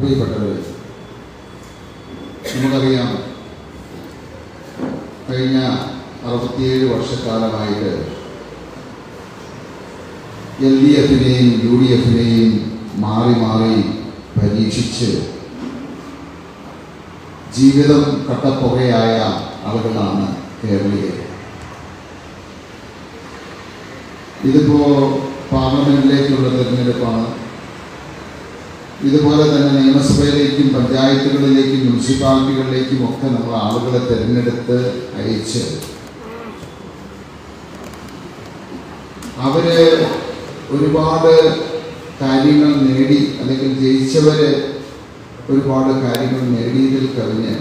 പ്രിയപ്പെട്ടവരെ നമുക്കറിയാം കഴിഞ്ഞ അറുപത്തിയേഴ് വർഷക്കാലമായിട്ട് എൽ ഡി എഫിനെയും യു ഡി എഫിനെയും മാറി മാറി പരീക്ഷിച്ച് ജീവിതം കട്ടപ്പുകയായ ആളുകളാണ് കേരളീയർ. ഇതിപ്പോ പാർലമെന്റിലേക്കുള്ള തിരഞ്ഞെടുപ്പാണ്. ഇതുപോലെ തന്നെ നിയമസഭയിലേക്കും പഞ്ചായത്തുകളിലേക്കും മുനിസിപ്പാലിറ്റികളിലേക്കും ഒക്കെ നമ്മൾ ആളുകളെ തിരഞ്ഞെടുത്ത് അയച്ച്. അവർ ഒരുപാട് കാര്യങ്ങൾ നേടി അല്ലെങ്കിൽ ജയിച്ചവര് ഒരുപാട് കാര്യങ്ങൾ നേടിയതിൽ കവിഞ്ഞ്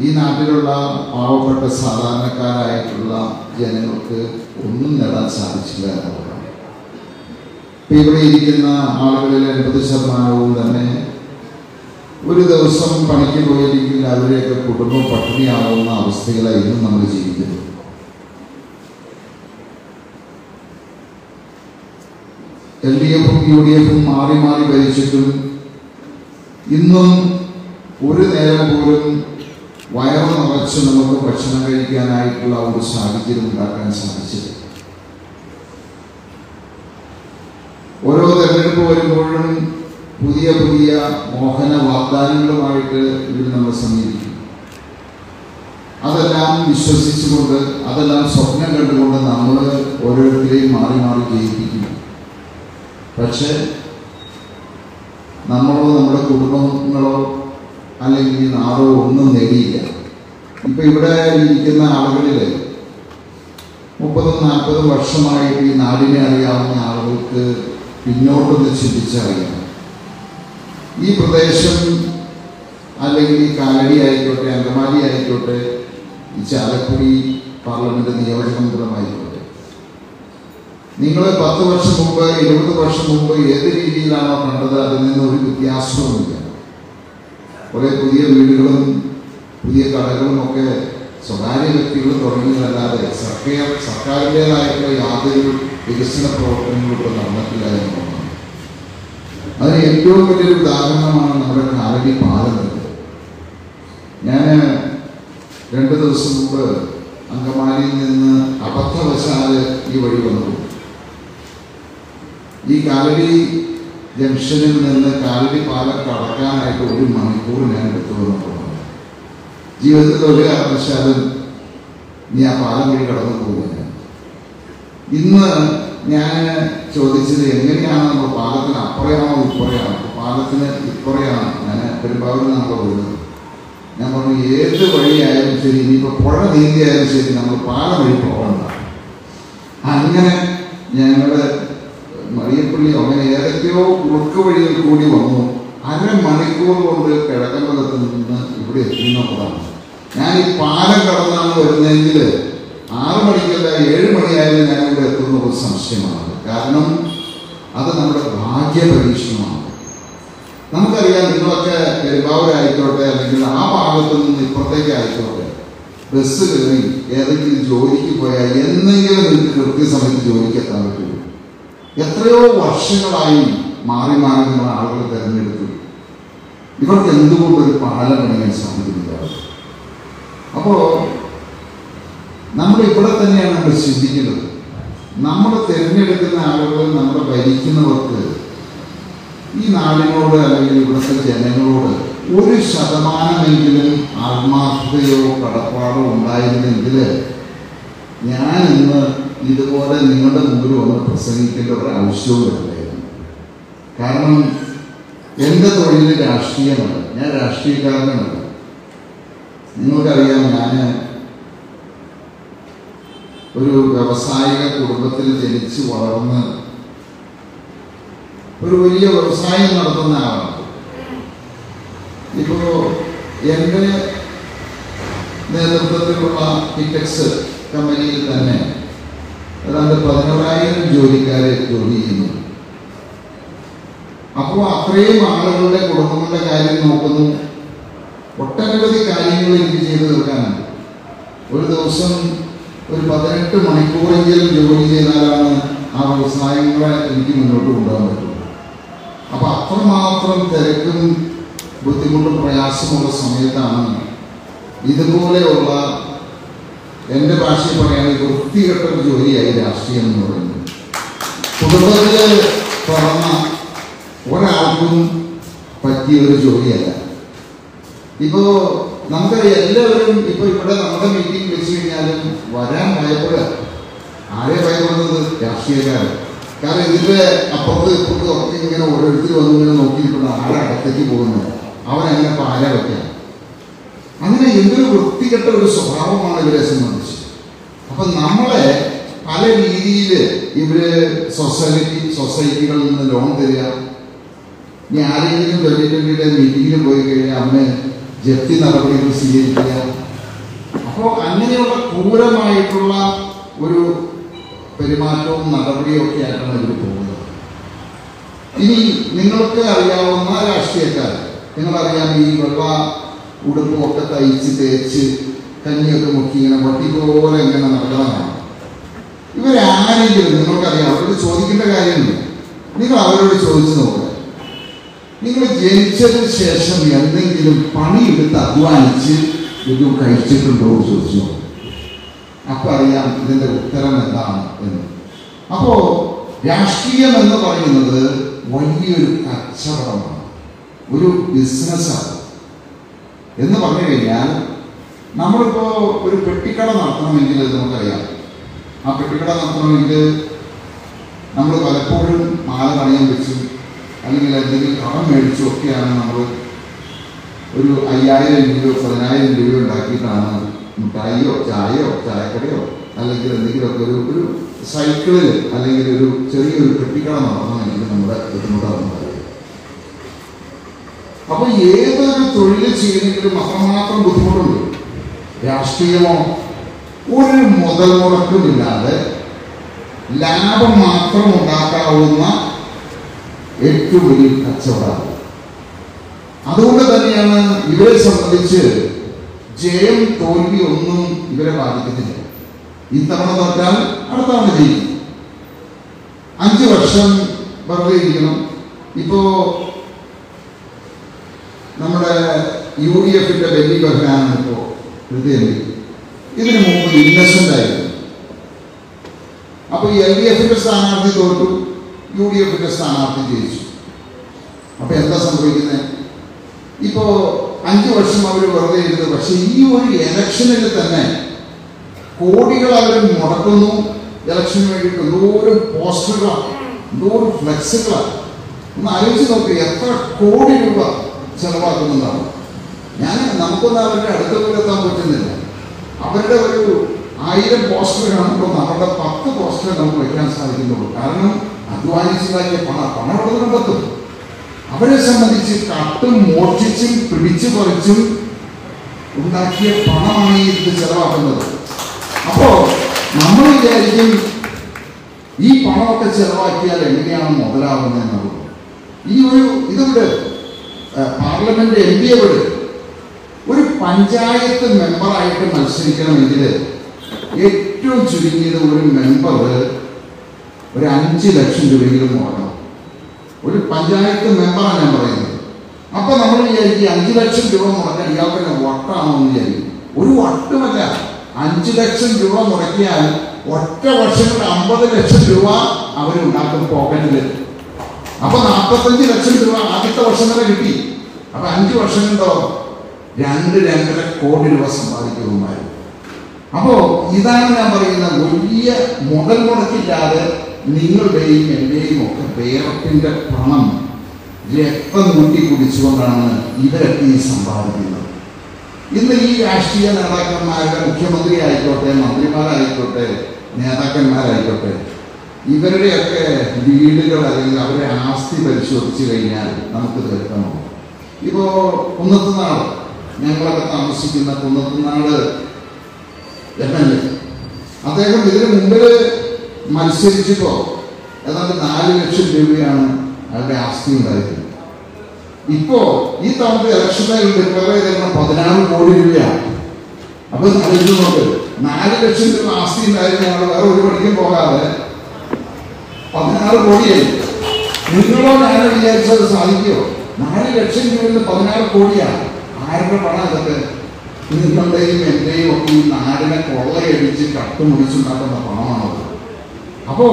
ഈ നാട്ടിലുള്ള പാവപ്പെട്ട സാധാരണക്കാരായിട്ടുള്ള ജനങ്ങൾക്ക് ഒന്നും നേടാൻ സാധിച്ചില്ല എന്നുള്ളതാണ് ഇപ്പൊ ഇവിടെ ഇരിക്കുന്ന ആളുകളിൽ എൺപത് ശതമാനവും തന്നെ ഒരു ദിവസം പണിക്ക് പോയില്ലെങ്കിൽ അവരെയൊക്കെ കുടുംബം പട്ടിണിയാവുന്ന അവസ്ഥയിലായിരുന്നു നമ്മൾ ജീവിക്കുന്നത്. എൽ ഡി എഫും യു ഡി എഫും മാറി മാറി ഭരിച്ചിട്ടും ഇന്നും ഒരു നേരം പോലും വയറ് നിറച്ച് നമുക്ക് ഭക്ഷണം കഴിക്കാനായിട്ടുള്ള ഒരു സാഹചര്യം ഉണ്ടാക്കാൻ സാധിച്ചില്ല ഓരോ തെരഞ്ഞെടുപ്പ് വരുമ്പോഴും പുതിയ പുതിയ മോഹന വാഗ്ദാനങ്ങളുമായിട്ട് ഇവിടെ നമ്മൾ സമീപിക്കും അതെല്ലാം വിശ്വസിച്ചുകൊണ്ട് അതെല്ലാം സ്വപ്നം കണ്ടുകൊണ്ട് നമ്മൾ ഓരോരുത്തരെയും മാറി മാറി ജയിപ്പിക്കും പക്ഷേ നമ്മളോ നമ്മുടെ കുടുംബങ്ങളോ അല്ലെങ്കിൽ നാടോ ഒന്നും നേടിയില്ല. ഇപ്പൊ ഇവിടെ ഇരിക്കുന്ന ആളുകളിൽ മുപ്പതും നാൽപ്പതും വർഷമായിട്ട് ഈ നാടിനെ അറിയാവുന്ന ആളുകൾക്ക് പിന്നോട്ടൊന്ന് ചിന്തിച്ചറിയാം ഈ പ്രദേശം അല്ലെങ്കിൽ ഈ കാലടി ആയിക്കോട്ടെ അങ്കമാലി ആയിക്കോട്ടെ ഈ ചാലക്കുടി പാർലമെന്റ് നിയോജക മണ്ഡലമായിക്കോട്ടെ നിങ്ങൾ പത്ത് വർഷം മുമ്പ് ഇരുപത് വർഷം മുമ്പ് ഏത് രീതിയിലാണോ കണ്ടത് അതിൽ നിന്ന് ഒരു വ്യത്യാസവുമില്ല. കുറെ പുതിയ വീടുകളും പുതിയ കടകളും ഒക്കെ സ്വകാര്യ വ്യക്തികൾ തുടങ്ങിയതല്ലാതെ സർക്കാർ സർക്കാരിന്റെതായിട്ടുള്ള യാതൊരു വികസന പ്രവർത്തനങ്ങളും ഇവിടെ നടന്നിട്ടില്ല എന്നുള്ളതാണ് അതിന് ഏറ്റവും വലിയൊരു ഉദാഹരണമാണ് നമ്മുടെ കാലടി പാലം ഞാൻ രണ്ട് ദിവസം മുമ്പ് അങ്കമാലിയിൽ നിന്ന് അബദ്ധവശാൽ ഈ വഴി വന്നു. ഈ കാലടി ജംഗ്ഷനിൽ നിന്ന് കാലടി പാലം കടക്കാനായിട്ട് ഒരു മണിക്കൂർ ഞാൻ എടുത്തു വന്നിട്ടുള്ളത് ജീവിതത്തിൽ ഒരു കാരണവശാലും നീ ആ പാലം വഴി കടന്നു പോകുന്നില്ല. ഇന്ന് ഞാൻ ചോദിച്ചത് എങ്ങനെയാണ് നമ്മൾ പാലത്തിന് അപ്പുറയാണോ ഇപ്പുറയാണോ? പാലത്തിന് ഇപ്പുറയാണ് ഞാൻ പെരുമ്പാവൂരിൽ നമ്മൾ പോകുന്നത് ഞാൻ പറഞ്ഞു ഏത് വഴിയായാലും ശരി ഇനിയിപ്പോൾ പുഴ നീന്തിയായാലും ശരി നമ്മൾ പാലം വഴി പോകണ്ട. അങ്ങനെ ഞങ്ങൾ മറിയപ്പള്ളി അങ്ങനെ ഏതൊക്കെയോ കുറുക്ക് വഴികൾ കൂടി വന്നു. അരമണിക്കൂർ കൊണ്ട് കിഴക്കമ്പലത്ത് നിന്ന് ഇവിടെ എത്തുന്നതാണ്. ഞാൻ ഈ പാലം കടന്നാണ് വരുന്നതെങ്കിൽ ആറ് മണിക്കല്ല ഏഴ് മണിയായാലും ഞാൻ ഇവിടെ എത്തുന്ന ഒരു സംശയമാണ്. കാരണം അത് നമ്മുടെ ഭാഗ്യ പരീക്ഷണമാണ് നമുക്കറിയാം നിങ്ങളൊക്കെ പെരുമ്പാവൂരായിക്കോട്ടെ അല്ലെങ്കിൽ ആ ഭാഗത്തു നിന്ന് ഇപ്പുറത്തേക്ക് ആയിക്കോട്ടെ ബസ് കയറി ഏതെങ്കിലും ജോലിക്ക് പോയാൽ എന്തെങ്കിലും നിങ്ങൾക്ക് കൃത്യസമയത്ത് ജോലിക്ക് എത്താൻ പറ്റുള്ളൂ. എത്രയോ വർഷങ്ങളായി മാറി മാറി നമ്മൾ ആളുകൾ തിരഞ്ഞെടുത്തു. ഇവർക്ക് എന്തുകൊണ്ട് ഒരു പാലം പണിയാൻ സാധിക്കുന്നില്ല? അപ്പോ നമ്മൾ ഇവിടെ തന്നെയാണ് നമ്മൾ ചിന്തിക്കുന്നത്. നമ്മൾ തിരഞ്ഞെടുക്കുന്ന ആളുകൾ നമ്മളെ ഭരിക്കുന്നവർക്ക് ഈ നാടിനോട് അല്ലെങ്കിൽ ഇവിടുത്തെ ജനങ്ങളോട് ഒരു ശതമാനമെങ്കിലും ആത്മാർത്ഥതയോ കടപ്പാടോ ഉണ്ടായിരുന്നെങ്കിൽ ഞാൻ ഇന്ന് ഇതുപോലെ നിങ്ങളുടെ മുമ്പിൽ വന്ന് പ്രസംഗിക്കേണ്ട ഒരു ആവശ്യവും ഇല്ലായിരുന്നു കാരണം എന്റെ തൊഴിൽ രാഷ്ട്രീയമല്ല ഞാൻ രാഷ്ട്രീയക്കാരനല്ല നിങ്ങൾക്കറിയാം ഞാൻ ഒരു വ്യവസായിക കുടുംബത്തിൽ ജനിച്ച് വളർന്ന് ഒരു വലിയ വ്യവസായം നടത്തുന്ന ആളാണ്. ഇപ്പോ എന്റെ നേതൃത്വത്തിലുള്ള ടിക്കറ്റ്സ് കമ്പനിയിൽ തന്നെ ഏതാണ്ട് പതിനോരായിരം ജോലിക്കാരെ ജോലി ചെയ്യുന്നു. അപ്പോൾ അത്രയും ആളുകളുടെ കുടുംബങ്ങളുടെ കാര്യം നോക്കുന്നു. ഒട്ടനവധി കാര്യങ്ങൾ എനിക്ക് ചെയ്തു തീർക്കാനുണ്ട്. ഒരു ദിവസം ഒരു പതിനെട്ട് മണിക്കൂറെങ്കിലും ജോലി ചെയ്താലാണ് ആ വ്യവസായങ്ങളെ എനിക്ക് മുന്നോട്ട് കൊണ്ടുപോകാൻ പറ്റുള്ളൂ. അപ്പൊ അത്രമാത്രം തിരക്ക് ബുദ്ധിമുട്ടും പ്രയാസമുള്ള സമയത്താണ് ഇതുപോലെയുള്ള എന്റെ ഭാഷയിൽ പറയുകയാണെങ്കിൽ വൃത്തികെട്ട ഒരു ജോലിയായി രാഷ്ട്രീയം എന്ന് പറയുന്നത്. കുടുംബത്തിൽ പറഞ്ഞ ഒരാൾക്കും പറ്റിയ ഒരു ജോലിയല്ല. ഇപ്പോ നമുക്കറിയാം എല്ലാവരും ഇപ്പൊ ഇവിടെ നമ്മുടെ മീറ്റിംഗ് വെച്ച് കഴിഞ്ഞാലും വരാൻ ഭയപ്പെടുക. ആരെ ഭയപ്പെടുന്നത്? രാഷ്ട്രീയക്കാരൻ കാരണം ഇതിന്റെ അപ്പുറത്ത് ഇപ്പുറത്ത് ഒക്കെ ഇങ്ങനെ ഓരോരുത്തർ വന്നു ഇങ്ങനെ നോക്കിയിട്ടുണ്ട് ആരെ അകത്തേക്ക് പോകുന്നത്? അവൻ എങ്ങനെ പാല വയ്ക്കാം അങ്ങനെ എന്തൊരു വൃത്തികെട്ട ഒരു സ്വഭാവമാണ് ഇവരെ സംബന്ധിച്ച്. അപ്പൊ നമ്മളെ പല രീതിയിൽ ഇവർ സൊസൈറ്റി സൊസൈറ്റികളിൽ നിന്ന് ലോൺ തരിക ഇനി ആരെങ്കിലും ട്വന്റി മീറ്റിങ്ങിൽ പോയി കഴിഞ്ഞാൽ അമ്മ ജപ്തി നടപടികൾ സ്വീകരിക്കുക. അപ്പോൾ അങ്ങനെയുള്ള ക്രൂരമായിട്ടുള്ള ഒരു പെരുമാറ്റവും നടപടിയും ഒക്കെ ആയിട്ടാണ് ഇവർ പോകുന്നത്. ഇനി നിങ്ങൾക്ക് അറിയാവുന്ന രാഷ്ട്രീയക്കാർ നിങ്ങളറിയാം ഈ വെള്ള ഉടുപ്പൊക്കെ തയ്ച്ച് തേച്ച് കഞ്ഞിയൊക്കെ മുക്കി ഇങ്ങനെ വട്ടി പോലെ ഇങ്ങനെ നടക്കുന്നതാണ് ഇവരാരെങ്കിലും നിങ്ങൾക്കറിയാം അവരോട് ചോദിക്കേണ്ട കാര്യമില്ല നിങ്ങൾ അവരോട് ചോദിച്ചു നോക്കുക നിങ്ങൾ ജനിച്ചതിന് ശേഷം എന്തെങ്കിലും പണിയെടുത്ത് അധ്വാനിച്ച് ഇത് കഴിച്ചിട്ടുണ്ടോ എന്ന് ചോദിച്ചു അപ്പൊ അറിയാം ഇതിന്റെ ഉത്തരം എന്താണ് എന്ന്. അപ്പോ രാഷ്ട്രീയം എന്ന് പറയുന്നത് വലിയൊരു കച്ചവടമാണ്. ഒരു ബിസിനസ്സാണ്. എന്ന് പറഞ്ഞു കഴിഞ്ഞാൽ നമ്മളിപ്പോ ഒരു പെട്ടിക്കട നടത്തണമെങ്കിൽ നമുക്കറിയാം. ആ പെട്ടിക്കട നടത്തണമെങ്കിൽ നമ്മൾ പലപ്പോഴും മാല പണിയാൻ വെച്ചു അല്ലെങ്കിൽ എന്തെങ്കിലും കടം മേടിച്ചു ഒക്കെയാണ് നമ്മൾ ഒരു അയ്യായിരം രൂപയോ പതിനായിരം രൂപയോ ഉണ്ടാക്കിയിട്ടാണ് മിഠായിയോ ചായയോ ചായക്കടയോ അല്ലെങ്കിൽ എന്തെങ്കിലുമൊക്കെ ഒരു ഒരു സൈക്കിളിൽ അല്ലെങ്കിൽ ഒരു ചെറിയൊരു പെട്ടിക്കട നടത്തണമെങ്കിൽ നമ്മുടെ ബുദ്ധിമുട്ടാവുന്നത് അപ്പൊ ഏതൊരു തൊഴിൽ ചെയ്യുന്നെങ്കിലും അത്രമാത്രം ബുദ്ധിമുട്ടുണ്ട്? രാഷ്ട്രീയമോ ഒരു മുതൽ മുടക്കുമില്ലാതെ ലാഭം മാത്രം ഉണ്ടാക്കാവുന്ന ഏറ്റവും വലിയ കച്ചവടമാണ് അതുകൊണ്ട് തന്നെയാണ് ഇവരെ സംബന്ധിച്ച് ജയം തോൽവി ഒന്നും ഇവരെ ബാധിക്കുന്നില്ല ഇത്തവണ തോറ്റാൽ അടുത്ത തവണ ജയിക്കും. അഞ്ച് വർഷം വെറുതെ ഇരിക്കണം. ഇപ്പോ നമ്മുടെ യു ഡി എഫിന്റെ ബെല്ലി ബഹ്റാനാണ് ഇപ്പോ ഹൃദയം ഇതിനു മുമ്പ് ഇന്നസെന്റ് ആയിരുന്നു. അപ്പൊ എൽ ഡി എഫിന്റെ സ്ഥാനാർത്ഥി തോറ്റു. യു ഡി എഫിന്റെ സ്ഥാനാർത്ഥി ജയിച്ചു. അപ്പൊ എന്താ സംഭവിക്കുന്നത് ഇപ്പോ അഞ്ചു വർഷം അവർ വെറുതെ ഇരുന്നു. പക്ഷെ ഈ ഒരു ഇലക്ഷനിൽ തന്നെ കോടികൾ അവർ മുടക്കുന്നു. ഇലക്ഷന് വേണ്ടിയിട്ട് എന്തോരം പോസ്റ്ററുകളാണ് എന്തോരം ഫ്ലെക്സുകളാണ് ഒന്ന് ആലോചിച്ച് നോക്കി എത്ര കോടി രൂപ ചെലവാക്കുന്നുണ്ടാവും. ഞാൻ നമുക്കൊന്നും അവരുടെ അടുത്ത എത്താൻ പറ്റുന്നില്ല. അവരുടെ ഒരു ആയിരം പോസ്റ്റർ കാണുമ്പോൾ നമ്മുടെ പത്ത് പോസ്റ്റർ നമുക്ക് വയ്ക്കാൻ സാധിക്കുന്നുള്ളൂ. കാരണം അധ്വാനിച്ചതാക്കിയ പണം. പണം അവിടെ കണ്ടെത്തും അവരെ സംബന്ധിച്ച് കട്ടും മോഷ്ടിച്ചും പിടിച്ചു പറിച്ചും ഉണ്ടാക്കിയ പണമാണ് ഇത് ചെലവാക്കുന്നത്. അപ്പോ നമ്മൾ വിചാരിക്കും ഈ പണമൊക്കെ ചെലവാക്കിയാൽ എങ്ങനെയാണ് മുതലാവുന്നത് എന്നുള്ളത്. ഈ ഒരു ഇതുണ്ട്. പാർലമെന്റ് എം പി എവിടെ ഒരു പഞ്ചായത്ത് മെമ്പറായിട്ട് മത്സരിക്കണമെങ്കിൽ ഏറ്റവും ചുരുങ്ങിയത് ഒരു മെമ്പർ ഒരു അഞ്ച് ലക്ഷം രൂപയെങ്കിലും മുടക്കണം ഒരു പഞ്ചായത്ത് മെമ്പറാണ് ഞാൻ പറയുന്നത്. അപ്പൊ നമ്മൾ വിചാരിക്കും അഞ്ച് ലക്ഷം രൂപ മുടക്കാൻ ഇയാൾക്ക് തന്നെ വട്ടാണോ എന്ന് വിചാരിക്കും. ഒരു വട്ടുമല്ല. അഞ്ച് ലക്ഷം രൂപ മുടക്കിയാൽ ഒറ്റ വർഷം കൊണ്ട് അമ്പത് ലക്ഷം രൂപ അവർ ഉണ്ടാക്കുന്ന പോക്കറ്റിൽ അപ്പൊ നാൽപ്പത്തഞ്ച് ലക്ഷം രൂപ ആദ്യത്തെ വർഷം തന്നെ കിട്ടി. അപ്പൊ അഞ്ച് വർഷം കണ്ടോ രണ്ട് രണ്ടര കോടി രൂപ സമ്പാദിക്കുമാർ അപ്പോ ഇതാണ് ഞാൻ പറയുന്ന വലിയ മുതൽ മുടക്കില്ലാതെ നിങ്ങളുടെയും എന്റെയും ഒക്കെ വേർപ്പിന്റെ പണം രക്തം മുട്ടി കുടിച്ചുകൊണ്ടാണ് ഇവരൊക്കെ ഈ സമ്പാദിക്കുന്നത് ഇന്ന് ഈ രാഷ്ട്രീയ നേതാക്കന്മാരുടെ മുഖ്യമന്ത്രി ആയിക്കോട്ടെ മന്ത്രിമാരായിക്കോട്ടെ നേതാക്കന്മാരായിക്കോട്ടെ ഇവരുടെയൊക്കെ വീടുകൾ അല്ലെങ്കിൽ അവരുടെ ആസ്തി പരിശോധിച്ചു കഴിഞ്ഞാൽ നമുക്ക് വ്യക്തമാവും ഇപ്പോ കുന്നത്തുനാട് ഞങ്ങളൊക്കെ താമസിക്കുന്ന കുന്നത്തുനാട് എം എൽ എ. അദ്ദേഹം ഇതിനു മുമ്പിൽ മത്സരിച്ചപ്പോ ഏതാണ്ട് നാല് ലക്ഷം രൂപയാണ് അയാളുടെ ആസ്തി ഉണ്ടായിരുന്നത്. ഇപ്പോ ഈ തവണത്തെ ഇലക്ഷനിൽ ഡിക്ലെയർ ചെയ്തിരുന്ന പതിനാറ് കോടി രൂപയാണ്. അപ്പൊ ആലോചിച്ച് നോക്ക്. നാല് ലക്ഷം രൂപ ആസ്തി ഉണ്ടായിരുന്ന ഞങ്ങൾ വേറെ ഒരു പണിക്കും പോകാതെ പതിനാറ് കോടിയായി. നിങ്ങളോ ഞാനോ വിചാരിച്ചത് സാധിക്കുമോ നാല് ലക്ഷം രൂപയിൽ പതിനാറ് കോടിയാണ്. ആരുടെ പണം അതൊക്കെ? നിങ്ങളുടെയും എന്റെയും ഒക്കെ ഈ നാടിനെ കൊള്ളയടിച്ച് കട്ടുമുടിച്ചുണ്ടാക്കുന്ന പണമാണത് അപ്പോ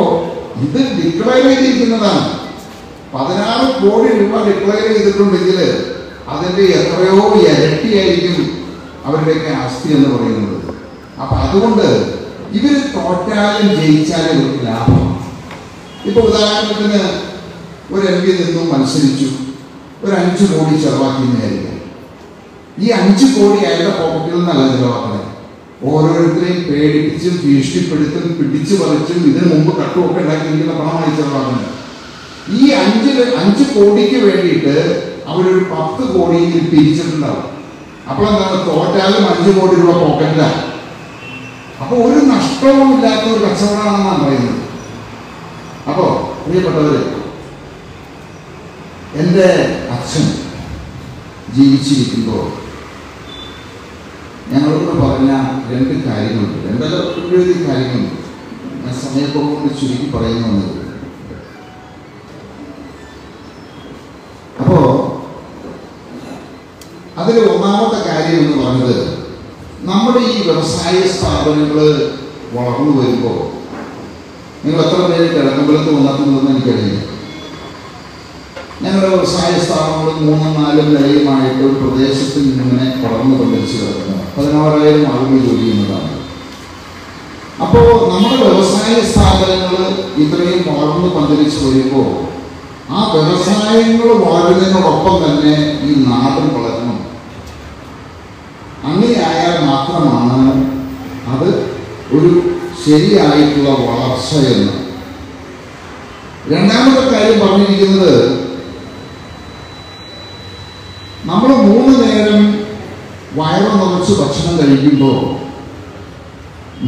ഇത് ഡിക്ലെയർ ചെയ്തിരിക്കുന്നതാണ്. പതിനാറ് കോടി രൂപ ഡിക്ലെയർ ചെയ്തിട്ടുണ്ടെങ്കിൽ അതിന്റെ എത്രയോ ഇരട്ടിയായിരിക്കും അവരുടെയൊക്കെ ആസ്തി എന്ന് പറയുന്നത്. അപ്പൊ അതുകൊണ്ട് ഇവർ തോറ്റാലും ജയിച്ചാലും ഇവർക്ക് ലാഭം. ഇപ്പൊ ഉദാഹരണത്തിന് ഒരു എം പി നിന്നും മത്സരിച്ചു. ഒരു അഞ്ചു കോടി ചെലവാക്കി എന്ന് വിചാരിക്കാം. ഈ അഞ്ചു കോടി അയാളുടെ പോക്കറ്റിൽ നിന്നല്ല ചെലവാക്കണേ ഓരോരുത്തരെയും പേടിപ്പിച്ചും ഭീഷണിപ്പെടുത്തും പിടിച്ചു പറിച്ചും ഇതിനു മുമ്പ് കട്ടുമൊക്കെ ഉണ്ടാക്കിയിരിക്കുന്ന പണം അയച്ചതാണ് ഈ അഞ്ച് അഞ്ച് കോടിക്ക് വേണ്ടിയിട്ട് അവരൊരു പത്ത് കോടിയിൽ പിരിച്ചിട്ടുണ്ടാവും. അപ്പോൾ എന്താണ് തോറ്റാലും അഞ്ച് കോടി രൂപ പോക്കറ്റിലാണ് അപ്പൊ ഒരു നഷ്ടവും ഇല്ലാത്ത ഒരു കച്ചവടമാണെന്നാണ് പറയുന്നത്. അപ്പോ പ്രിയപ്പെട്ടവര് എന്റെ അച്ഛൻ ജീവിച്ചിരിക്കുമ്പോൾ ഞങ്ങളോട് പറഞ്ഞ രണ്ട് കാര്യങ്ങളുണ്ട്. രണ്ടല്ല ഒട്ടനവധി കാര്യങ്ങളുണ്ട്. ഞാൻ കൊണ്ട് ചുരുക്കി പറയുന്നു അപ്പോ അതിൽ ഒന്നാമത്തെ കാര്യം എന്ന് പറഞ്ഞത് നമ്മുടെ ഈ വ്യവസായ സ്ഥാപനങ്ങൾ വളർന്നു വരുമ്പോൾ നിങ്ങൾ എത്ര പേര് കിഴക്കമ്പലത്ത് വന്നിട്ടുണ്ടെന്ന് എനിക്കറിയില്ല. ഞങ്ങളുടെ വ്യവസായ സ്ഥാപനങ്ങൾ മൂന്നും നാലും നിലയുമായിട്ട് ഒരു പ്രദേശത്ത് നിന്നിങ്ങനെ വളർന്നു കൊണ്ടിരിച്ചു കിടക്കുന്നത് പതിനാറായിരം ആളുകൾ ജോലി ചെയ്യുന്നതാണ്. അപ്പോൾ നമ്മുടെ വ്യവസായ സ്ഥാപനങ്ങൾ ഇത്രയും വളർന്ന് പന്തലിച്ച് വരുമ്പോൾ ആ വ്യവസായങ്ങൾ വളരുന്നതിനോടൊപ്പം തന്നെ ഈ നാടും വളരണം. അങ്ങനെയായാൽ മാത്രമാണ് അത് ഒരു ശരിയായിട്ടുള്ള വളർച്ച എന്ന്. രണ്ടാമത്തെ കാര്യം പറഞ്ഞിരിക്കുന്നത് നമ്മൾ മൂന്ന് നേരം വയറ് നിറച്ച് ഭക്ഷണം കഴിക്കുമ്പോൾ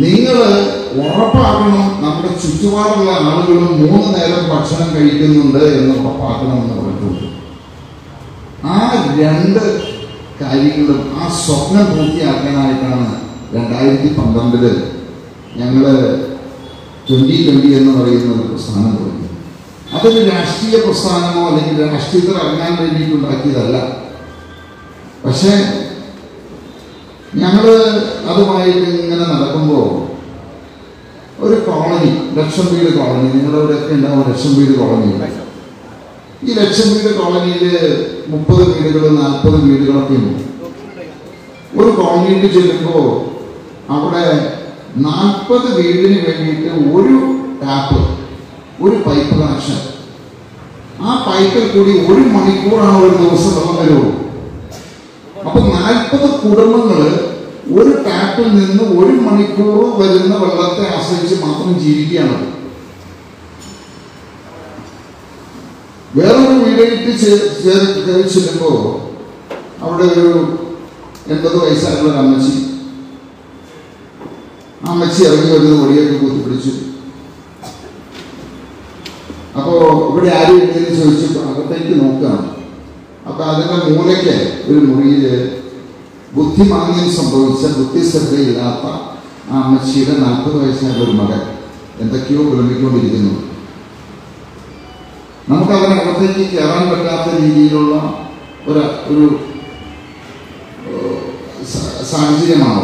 നിങ്ങൾ ഉറപ്പാക്കണം നമ്മുടെ ചുറ്റുപാടുള്ള ആളുകളും മൂന്ന് നേരം ഭക്ഷണം കഴിക്കുന്നുണ്ട് എന്ന് ഉറപ്പാക്കണമെന്ന് പറഞ്ഞിട്ടുണ്ട്. ആ രണ്ട് കാര്യങ്ങളും ആ സ്വപ്നം പൂർത്തിയാക്കാനായിട്ടാണ് രണ്ടായിരത്തി പന്ത്രണ്ടിൽ ഞങ്ങൾ ട്വന്റി ട്വന്റി എന്ന് പറയുന്ന ഒരു പ്രസ്ഥാനം തുടങ്ങി. അതൊരു രാഷ്ട്രീയ പ്രസ്ഥാനമോ അല്ലെങ്കിൽ രാഷ്ട്രീയത്തിൽ ഇറങ്ങാൻ വേണ്ടിയിട്ടുണ്ടാക്കിയതല്ല. പക്ഷേ ഞങ്ങൾ അതുമായിട്ട് ഇങ്ങനെ നടക്കുമ്പോൾ ഒരു കോളനി ലക്ഷം വീട് കോളനി നിങ്ങളവിടെയൊക്കെ ഉണ്ടാവും ലക്ഷം വീട് കോളനി ഈ ലക്ഷം വീട് കോളനിയിൽ മുപ്പത് വീടുകൾ നാൽപ്പത് വീടുകളൊക്കെ ഉണ്ട്. ഒരു കോളനിയിൽ ചെല്ലുമ്പോൾ അവിടെ നാൽപ്പത് വീടിന് വേണ്ടിയിട്ട് ഒരു ടാപ്പ് ഒരു പൈപ്പ് കണക്ഷൻ. ആ പൈപ്പിൽ കൂടി ഒരു മണിക്കൂറാണ് ഒരു ദിവസം വെള്ളം വരുള്ളൂ. അപ്പൊ നാൽപ്പത് കുടുംബങ്ങൾ ഒരു ടാപ്പിൽ നിന്ന് ഒരു മണിക്കൂർ വരുന്ന വെള്ളത്തെ ആശ്രയിച്ച് മാത്രം ജീവിക്കുകയാണ്. വേറൊരു കയറി ചെല്ലുമ്പോൾ അവിടെ ഒരു എൺപത് വയസ്സായിട്ടുള്ള ഒരു അമ്മച്ചി. ആ അമ്മച്ചി ഇറങ്ങി വരുന്ന വഴിയൊക്കെ കുത്തിപ്പിടിച്ചു അപ്പോ ഇവിടെ ആരും ചോദിച്ചു അകത്തേക്ക് നോക്കുകയാണ്. അപ്പൊ അതിന്റെ മൂലയ്ക്ക് ഒരു മുറിയിൽ ബുദ്ധിമാന്യം സംഭവിച്ച ബുദ്ധിശ്രദ്ധയില്ലാത്ത ആ അമ്മച്ചിയുടെ നാൽപ്പത് വയസ്സായ ഒരു മകൻ എന്തൊക്കെയോ പുലമ്പിക്കൊണ്ടിരിക്കുന്നു നമുക്ക് അതിനകത്തേക്ക് കയറാൻ പറ്റാത്ത രീതിയിലുള്ള ഒരു ഒരു സാഹചര്യമാണ്?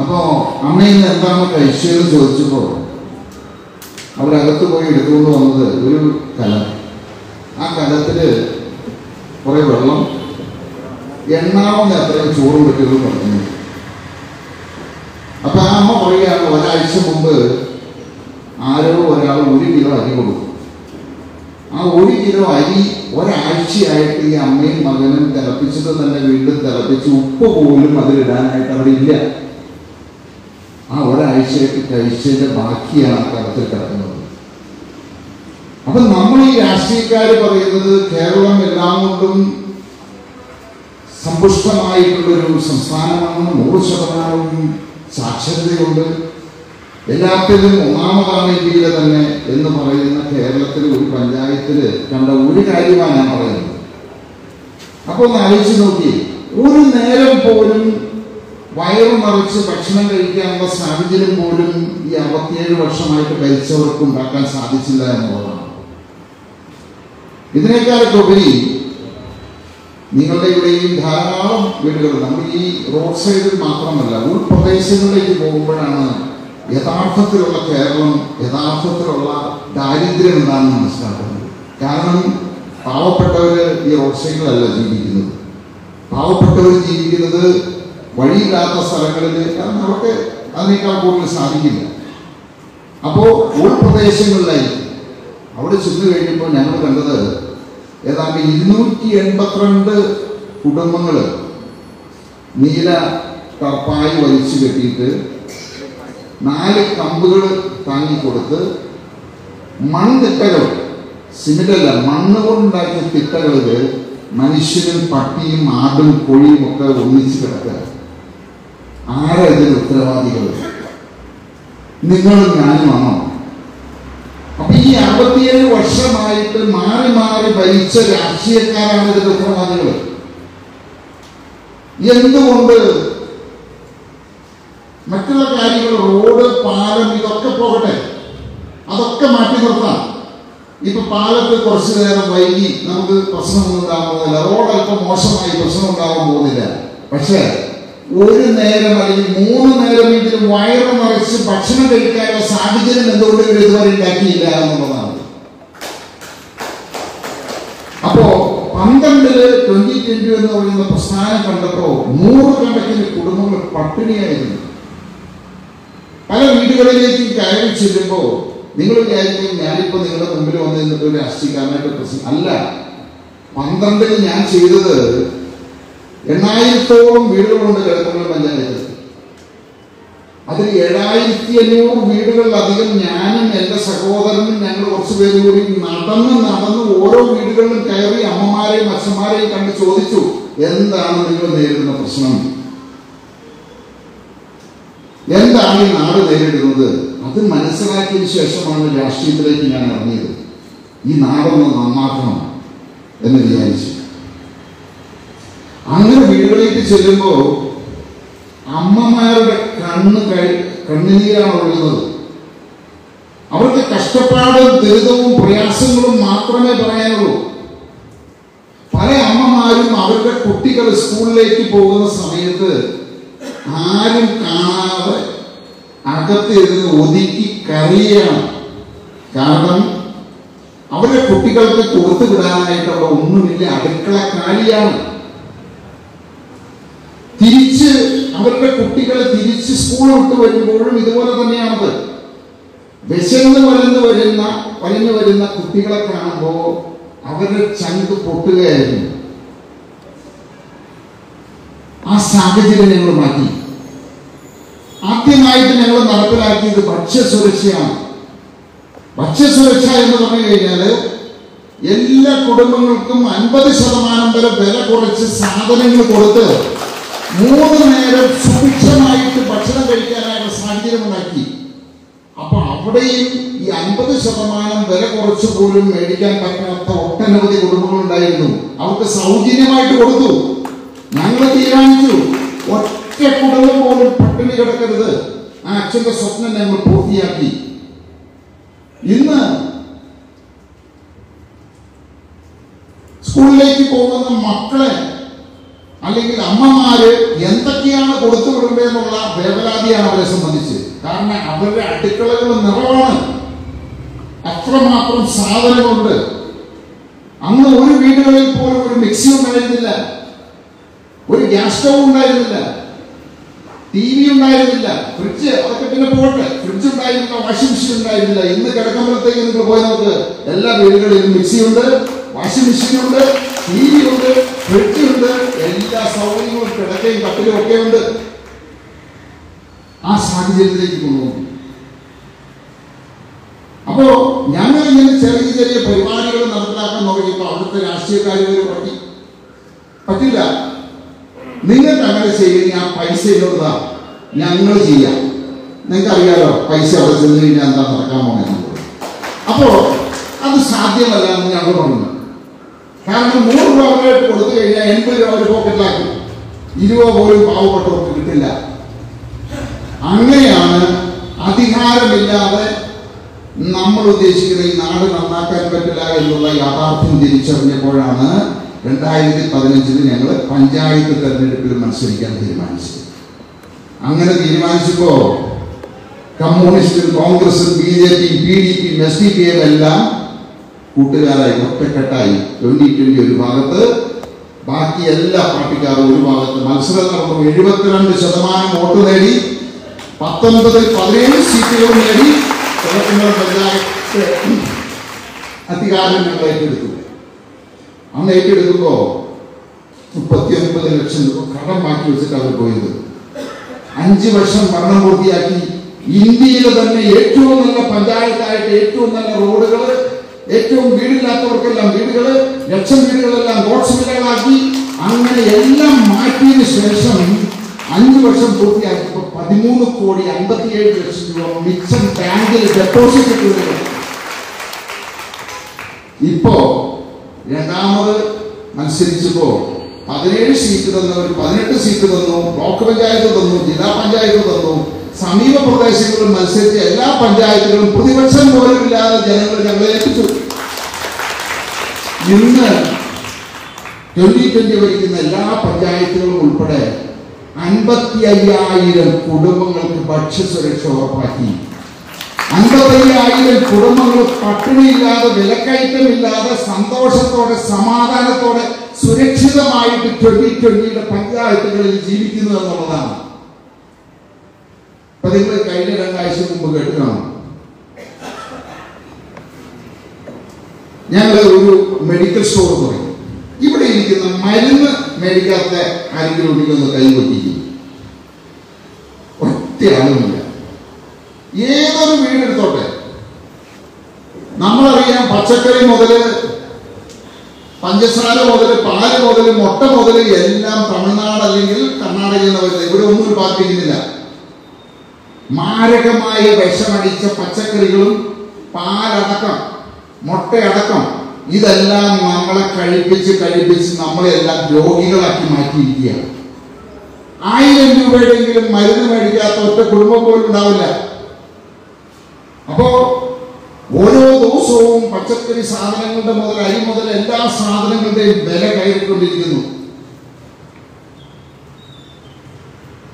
അപ്പോ അമ്മയിൽ എന്താണ് കഴിച്ചതെന്ന് ചോദിച്ചപ്പോൾ അവരകത്ത് പോയി എടുത്തുകൊണ്ട് വന്നത് ഒരു കലം. ആ കലത്തിൽ കുറെ വെള്ളം. എണ്ണാവുന്ന അത്രയും ചോറും വെട്ടുകളും പറഞ്ഞു. അപ്പൊ ആ അമ്മ പറയുകയാണ് ഒരാഴ്ച മുമ്പ് ആരോ ഒരാൾ ഒരു കിലോ അരി കൊടുക്കും ആ ഒരു കിലോ അരി ഒരാഴ്ചയായിട്ട് ഈ അമ്മയും മകനും തിളപ്പിച്ചത് തന്നെ വീണ്ടും തിളപ്പിച്ച് ഉപ്പ് പോലും അതിലിടാനായിട്ട് അവിടെ ഇല്ല. ആ ഒരാഴ്ചയായിട്ട് കഴിച്ചതിന്റെ ബാക്കിയാണ് ആ കലത്തിൽ കിടക്കുന്നത്. അപ്പൊ നമ്മൾ ഈ രാഷ്ട്രീയക്കാർ പറയുന്നത് കേരളം എല്ലാം കൊണ്ടും സമ്പുഷ്ടമായിട്ടുള്ളൊരു സംസ്ഥാനമാണ് നൂറ് ശതമാനവും സാക്ഷരതയുണ്ട്. എല്ലാത്തിലും ഒന്നാമതാണ് ഇന്ത്യയിലെ തന്നെ എന്ന് പറയുന്ന കേരളത്തിൽ ഒരു പഞ്ചായത്തിൽ കണ്ട ഒരു കാര്യമാണ് ഞാൻ പറയുന്നത്. അപ്പൊ ഒന്ന് ആലോചിച്ച് നോക്കി ഒരു നേരം പോലും വയറു നിറച്ച് ഭക്ഷണം കഴിക്കാനുള്ള സാഹചര്യം പോലും ഈ അറുപത്തിയേഴ് വർഷമായിട്ട് ഭരിച്ചവർക്ക് ഉണ്ടാക്കാൻ സാധിച്ചില്ല എന്നുള്ളതാണ്. ഇതിനേക്കാളൊക്കെ ഉപരി നിങ്ങളുടെ ഇവിടെയും ധാരാളം വീടുകൾ നമ്മൾ ഈ റോഡ് സൈഡിൽ മാത്രമല്ല ഉൾപ്രദേശങ്ങളിലേക്ക് പോകുമ്പോഴാണ് യഥാർത്ഥത്തിലുള്ള കേരളം യഥാർത്ഥത്തിലുള്ള ദാരിദ്ര്യം എന്താണെന്ന് മനസ്സിലാക്കുന്നത്. കാരണം പാവപ്പെട്ടവർ ഈ റോഡ് സൈഡിലല്ല ജീവിക്കുന്നത്. പാവപ്പെട്ടവർ ജീവിക്കുന്നത് വഴിയില്ലാത്ത സ്ഥലങ്ങളിൽ കാരണം അവർക്ക് അതിനേക്കാൾ കൂടുതൽ സാധിക്കില്ല. അപ്പോൾ ഉൾപ്രദേശങ്ങളിലായി അവിടെ ചെന്ന് കഴിഞ്ഞപ്പോൾ ഞങ്ങൾ കണ്ടത് ഏതാണ്ട് ഇരുന്നൂറ്റി എൺപത്തിരണ്ട് കുടുംബങ്ങൾ നീല ടർപ്പായി വലിച്ചു കെട്ടിയിട്ട് നാല് കമ്പുകൾ താങ്ങിക്കൊടുത്ത് മൺതിട്ടകൾ സിമിലല്ല മണ്ണ് കൊണ്ടുണ്ടാക്കിയ തിട്ടകളിൽ മനുഷ്യനും പട്ടിയും ആടും കോഴിയും ഒക്കെ ഒന്നിച്ച് കിടക്കുക ആരാ ഇതിന് ഉത്തരവാദികൾ? നിങ്ങളും ഞാനുമാണോ അപ്പൊ ഈ അറുപത്തിയേഴ് വർഷമായിട്ട് മാറി മാറി ഭരിച്ച രാഷ്ട്രീയക്കാരാണ് ഇതിന്റെ ഉത്തരവാദികൾ എന്തുകൊണ്ട് മറ്റുള്ള കാര്യങ്ങൾ റോഡ് പാലം ഇതൊക്കെ പോകട്ടെ? അതൊക്കെ മാറ്റി നിർത്താം. ഇപ്പൊ പാലത്ത് കുറച്ചു നേരം വൈകി നമുക്ക് പ്രശ്നമൊന്നും ഉണ്ടാകാൻ പോകുന്നില്ല റോഡ് അല്പം മോശമായി പ്രശ്നം ഉണ്ടാകാൻ പോകുന്നില്ല. പക്ഷേ ഒരു നേരം അല്ലെങ്കിൽ മൂന്ന് നേരമെങ്കിലും വയറ് നിറച്ച് ഭക്ഷണം കഴിക്കാനുള്ള സാഹചര്യം എന്തുകൊണ്ട് ഇതുവരെ ഉണ്ടാക്കിയില്ല എന്നുള്ളതാണ്. അപ്പോ പന്ത്രണ്ടിൽ ട്വന്റി ട്വന്റി എന്ന് പറയുന്ന പ്രസ്ഥാനം കണ്ടപ്പോ നൂറുകണക്കിന് കുടുംബങ്ങൾ പട്ടിണിയായിരുന്നു. പല വീടുകളിലേക്ക് കയറി ചെല്ലുമ്പോൾ നിങ്ങൾ വിചാരിക്കും ഞാനിപ്പോ നിങ്ങളുടെ മുമ്പിൽ വന്നിരുന്നിട്ട് ഒരു രാഷ്ട്രീയക്കാരനായിട്ട് പ്രശ്നം അല്ല പന്ത്രണ്ടിൽ ഞാൻ ചെയ്തത് എണ്ണായിരത്തോളം വീടുകളുണ്ട് കിഴക്കുള്ള പഞ്ചായത്ത് അതിൽ ഏഴായിരത്തി അഞ്ഞൂറ് വീടുകളിലധികം ഞാനും എന്റെ സഹോദരനും ഞങ്ങൾ കുറച്ച് പേര് കൂടി നടന്ന് നടന്ന് ഓരോ വീടുകളിലും കയറി അമ്മമാരെയും അച്ഛന്മാരെയും കണ്ട് ചോദിച്ചു എന്താണ് നിങ്ങൾ നേരിടുന്ന പ്രശ്നം? എന്താണ് ഈ നാട് നേരിടുന്നത്? അത് മനസ്സിലാക്കിയതിന് ശേഷമാണ് രാഷ്ട്രീയത്തിലേക്ക് ഞാൻ ഇറങ്ങിയത്. ഈ നാടൊന്ന് നന്നാക്കണം എന്ന് വിചാരിച്ചു. അങ്ങനെ വീടുകളിലേക്ക് ചെല്ലുമ്പോൾ അമ്മമാരുടെ കണ്ണ് കണ്ണുനീരാണ് ഒഴുകുന്നത്. അവർക്ക് കഷ്ടപ്പാടും ദുരിതവും പ്രയാസങ്ങളും മാത്രമേ പറയാനുള്ളൂ. പല അമ്മമാരും അവരുടെ കുട്ടികൾ സ്കൂളിലേക്ക് പോകുന്ന സമയത്ത് ആരും കാണാതെ അകത്തിരുന്ന് ഒതുക്കി കറിയണം കാരണം അവരുടെ കുട്ടികൾക്ക് കൊടുത്തു വിടാനായിട്ട് അവിടെ ഒന്നുമില്ല അടുക്കള കാലിയാണ് തിരിച്ച് അവരുടെ കുട്ടികളെ തിരിച്ച് സ്കൂൾ വിട്ട് വരുമ്പോഴും ഇതുപോലെ തന്നെയാണത്. വിശന്ന് വലന്ന് വരുന്ന വലിഞ്ഞു വരുന്ന കുട്ടികളെ കാണുമ്പോൾ അവരുടെ ചങ്ക് പൊട്ടുകയായിരുന്നു. ആ സാഹചര്യം ഞങ്ങൾ മാറ്റി. ആദ്യമായിട്ട് ഞങ്ങൾ നടപ്പിലാക്കിയത് ഭക്ഷ്യസുരക്ഷയാണ് ഭക്ഷ്യസുരക്ഷ എന്ന് പറഞ്ഞു കഴിഞ്ഞാൽ എല്ലാ കുടുംബങ്ങൾക്കും അൻപത് ശതമാനം വരെ വില കുറച്ച് സാധനങ്ങൾ കൊടുത്ത് മൂന്ന് നേരം സുഭിക്ഷമായിട്ട് ഭക്ഷണം കഴിക്കാനായുള്ള സാഹചര്യം ഉണ്ടാക്കി. അപ്പൊ അവിടെയും ഈ അൻപത് ശതമാനം വില കുറച്ച് പോലും മേടിക്കാൻ പറ്റാത്ത ഒട്ടനവധി കുടുംബങ്ങൾ ഉണ്ടായിരുന്നു. അവർക്ക് സൗജന്യമായിട്ട് കൊടുത്തു. ഞങ്ങൾ തീരുമാനിച്ചു. ഒറ്റ കുടുംബം പോലും പട്ടിണി കിടക്കരുത്. ആ അച്ഛന്റെ സ്വപ്നം ഞങ്ങൾ പൂർത്തിയാക്കി. ഇന്ന് സ്കൂളിലേക്ക് പോകുന്ന മക്കളെ അല്ലെങ്കിൽ അമ്മമാര് എന്തൊക്കെയാണ് കൊടുത്തു വിടേണ്ടതെന്നുള്ള വേവലാതിയാണ് അവരെ സംബന്ധിച്ച്. കാരണം അവരുടെ അടുക്കളകൾ നിറവാണ്. അത്രമാത്രം സാധനമുണ്ട് അന്ന് ഒരു വീടുകളിൽ പോലും ഒരു മിക്സി ഉണ്ടായിരുന്നില്ല. ഒരു ഗ്യാസ് സ്റ്റവ് ഉണ്ടായിരുന്നില്ല. ടി വി ഉണ്ടായിരുന്നില്ല. ഫ്രിഡ്ജ് അതൊക്കെ പിന്നെ പോട്ടെ. ഫ്രിഡ്ജ് ഉണ്ടായിരുന്നില്ല വാഷിംഗ് മെഷീൻ ഉണ്ടായിരുന്നില്ല. ഇന്ന് കിടക്കുമ്പോഴത്തേക്ക് നിങ്ങൾ പോയി നോക്ക് എല്ലാ വീടുകളിലും മിക്സി ഉണ്ട്. വാഷിംഗ് മെഷീൻ ഉണ്ട് ടി വി ഉണ്ട് ഫ്രിഡ്ജ് ഉണ്ട് എല്ലാ സൗകര്യങ്ങളും കിടക്കയും കട്ടിലും ഒക്കെ ഉണ്ട്. ആ സാഹചര്യത്തിലേക്ക് കൊണ്ടുപോകും. അപ്പോ ഞങ്ങൾ ഇങ്ങനെ ചെറിയ ചെറിയ പരിപാടികൾ നടപ്പിലാക്കാൻ നോക്കിയപ്പോൾ അവിടുത്തെ രാഷ്ട്രീയക്കാരെ പറ്റി. പറ്റില്ല. നിങ്ങൾക്ക് അങ്ങനെ ചെയ്യുന്ന ആ പൈസ ഇല്ലാ ഞങ്ങൾ ചെയ്യാം. നിങ്ങൾക്ക് അറിയാലോ പൈസ അവിടെ ചെന്ന് കഴിഞ്ഞാൽ എന്താ നടക്കാൻ പോകുന്നത് അപ്പോ അത് സാധ്യമല്ല എന്ന് ഞങ്ങൾ പറഞ്ഞു. കാരണം നൂറ് രൂപ കൊടുത്തു കഴിഞ്ഞാൽ എൺപത് രൂപ ഒരു പോക്കറ്റിലാക്കി ഇരുപത് പോലും പാവപ്പെട്ടവർക്ക് കിട്ടില്ല. അങ്ങനെയാണ് അധികാരമില്ലാതെ നമ്മൾ ഉദ്ദേശിക്കുന്ന ഈ നാട് നന്നാക്കാൻ പറ്റില്ല എന്നുള്ള യാഥാർത്ഥ്യം തിരിച്ചറിഞ്ഞപ്പോഴാണ് രണ്ടായിരത്തി പതിനഞ്ചിൽ ഞങ്ങൾ പഞ്ചായത്ത് തെരഞ്ഞെടുപ്പിൽ മത്സരിക്കാൻ തീരുമാനിച്ചത്. അങ്ങനെ തീരുമാനിച്ചപ്പോ കമ്മ്യൂണിസ്റ്റും കോൺഗ്രസും B J P P D പിയും എസ് ഡി പി എല്ലാം കൂട്ടുകാരായി ഒറ്റക്കെട്ടായി ട്വന്റി ട്വന്റി ഒരു ഭാഗത്ത് ബാക്കി എല്ലാ പാർട്ടിക്കാരും ഒരു ഭാഗത്ത് മത്സരം നടന്നു എഴുപത്തിരണ്ട് ശതമാനം വോട്ട് നേടി പത്തൊൻപതിൽ പതിനേഴ് സീറ്റുകൾ നേടി അധികാരം ഞങ്ങൾ ഏറ്റെടുത്തു. അന്ന് ഏറ്റെടുക്കുമ്പോ മുപ്പത്തി ഒൻപത് ലക്ഷം രൂപ കടം മാറ്റി വെച്ചിട്ട് അവർ പോയത്. അഞ്ച് വർഷം ഭരണം പൂർത്തിയാക്കി ഇന്ത്യയിലെ തന്നെ ഏറ്റവും നല്ല പഞ്ചായത്തായിട്ട് ഏറ്റവും നല്ല റോഡുകൾ ഏറ്റവും വീടില്ലാത്തവർക്കെല്ലാം വീടുകൾ ലക്ഷം വീടുകളെല്ലാം ഗോഡ്സ് വില്ലകളാക്കി അങ്ങനെ എല്ലാം മാറ്റിയതിനു ശേഷം അഞ്ചു വർഷം പൂർത്തിയാക്കിയപ്പോൾ പതിമൂന്ന് കോടി അമ്പത്തിയേഴ് ലക്ഷം രൂപ മിച്ചം ബാങ്കിൽ ഡെപ്പോസിറ്റ് ഇപ്പോ രണ്ടാമത് മത്സരിച്ചപ്പോ പതിനേഴ് സീറ്റ് തന്നവർ പതിനെട്ട് സീറ്റ് തന്നു ബ്ലോക്ക് പഞ്ചായത്ത് തന്നു ജില്ലാ പഞ്ചായത്ത് തന്നു. സമീപ പ്രദേശങ്ങളും മത്സരിച്ച എല്ലാ പഞ്ചായത്തുകളും പ്രതിപക്ഷം പോലും ഇല്ലാതെ ജനങ്ങൾ ഞങ്ങളെ ഏൽപ്പിച്ചു. ഇന്ന് ട്വന്റി ട്വന്റി ഭരിക്കുന്ന എല്ലാ പഞ്ചായത്തുകളും ഉൾപ്പെടെ അൻപത്തി അയ്യായിരം കുടുംബങ്ങൾക്ക് ഭക്ഷ്യസുരക്ഷ ഉറപ്പാക്കി. അൻപത്തയ്യായിരം കുടുംബങ്ങൾ പട്ടിണിയില്ലാതെ വിലക്കയറ്റമില്ലാതെ സന്തോഷത്തോടെ സമാധാനത്തോടെ സുരക്ഷിതമായിട്ട് ട്വന്റി ട്വന്റിയുടെ പഞ്ചായത്തുകളിൽ ജീവിക്കുന്നു എന്നുള്ളതാണ്. അപ്പൊ നിങ്ങൾ കഴിഞ്ഞ രണ്ടാഴ്ച മുമ്പ് കേട്ട് കാണും ഞങ്ങൾ ഒരു മെഡിക്കൽ സ്റ്റോർ പറയും. ഇവിടെ ഇരിക്കുന്ന മരുന്ന് മേടിക്കാത്ത ആരെങ്കിലും ഉണ്ടെങ്കിൽ ഒറ്റ ആളുമില്ല. ഏതൊരു വീടെടുത്തോട്ടെ നമ്മളറിയാം പച്ചക്കറി മുതൽ പഞ്ചസാര മുതൽ പാൽ മുതൽ മുട്ട മുതൽ എല്ലാം തമിഴ്നാട് അല്ലെങ്കിൽ കർണാടകയിൽ നിന്ന് വരുന്നത്. ഇവിടെ ഒന്നും ഉൽപ്പാദിപ്പിക്കുന്നില്ല മാരകമായ വിഷമടിച്ച പച്ചക്കറികളും പാലടക്കം മുട്ടയടക്കം ഇതെല്ലാം നമ്മളെ കഴിപ്പിച്ച് കഴിപ്പിച്ച് നമ്മളെല്ലാം രോഗികളാക്കി മാറ്റിയിരിക്കുകയാണ്. ആയിരം രൂപയുടെയെങ്കിലും മരുന്ന് മേടിക്കാത്ത ഒറ്റ കുടുംബം പോലും ഉണ്ടാവില്ല. അപ്പോ ഓരോ ദിവസവും പച്ചക്കറി സാധനങ്ങളുടെ മുതൽ അരി മുതൽ എല്ലാ സാധനങ്ങളുടെയും വില കയറിക്കൊണ്ടിരിക്കുന്നു.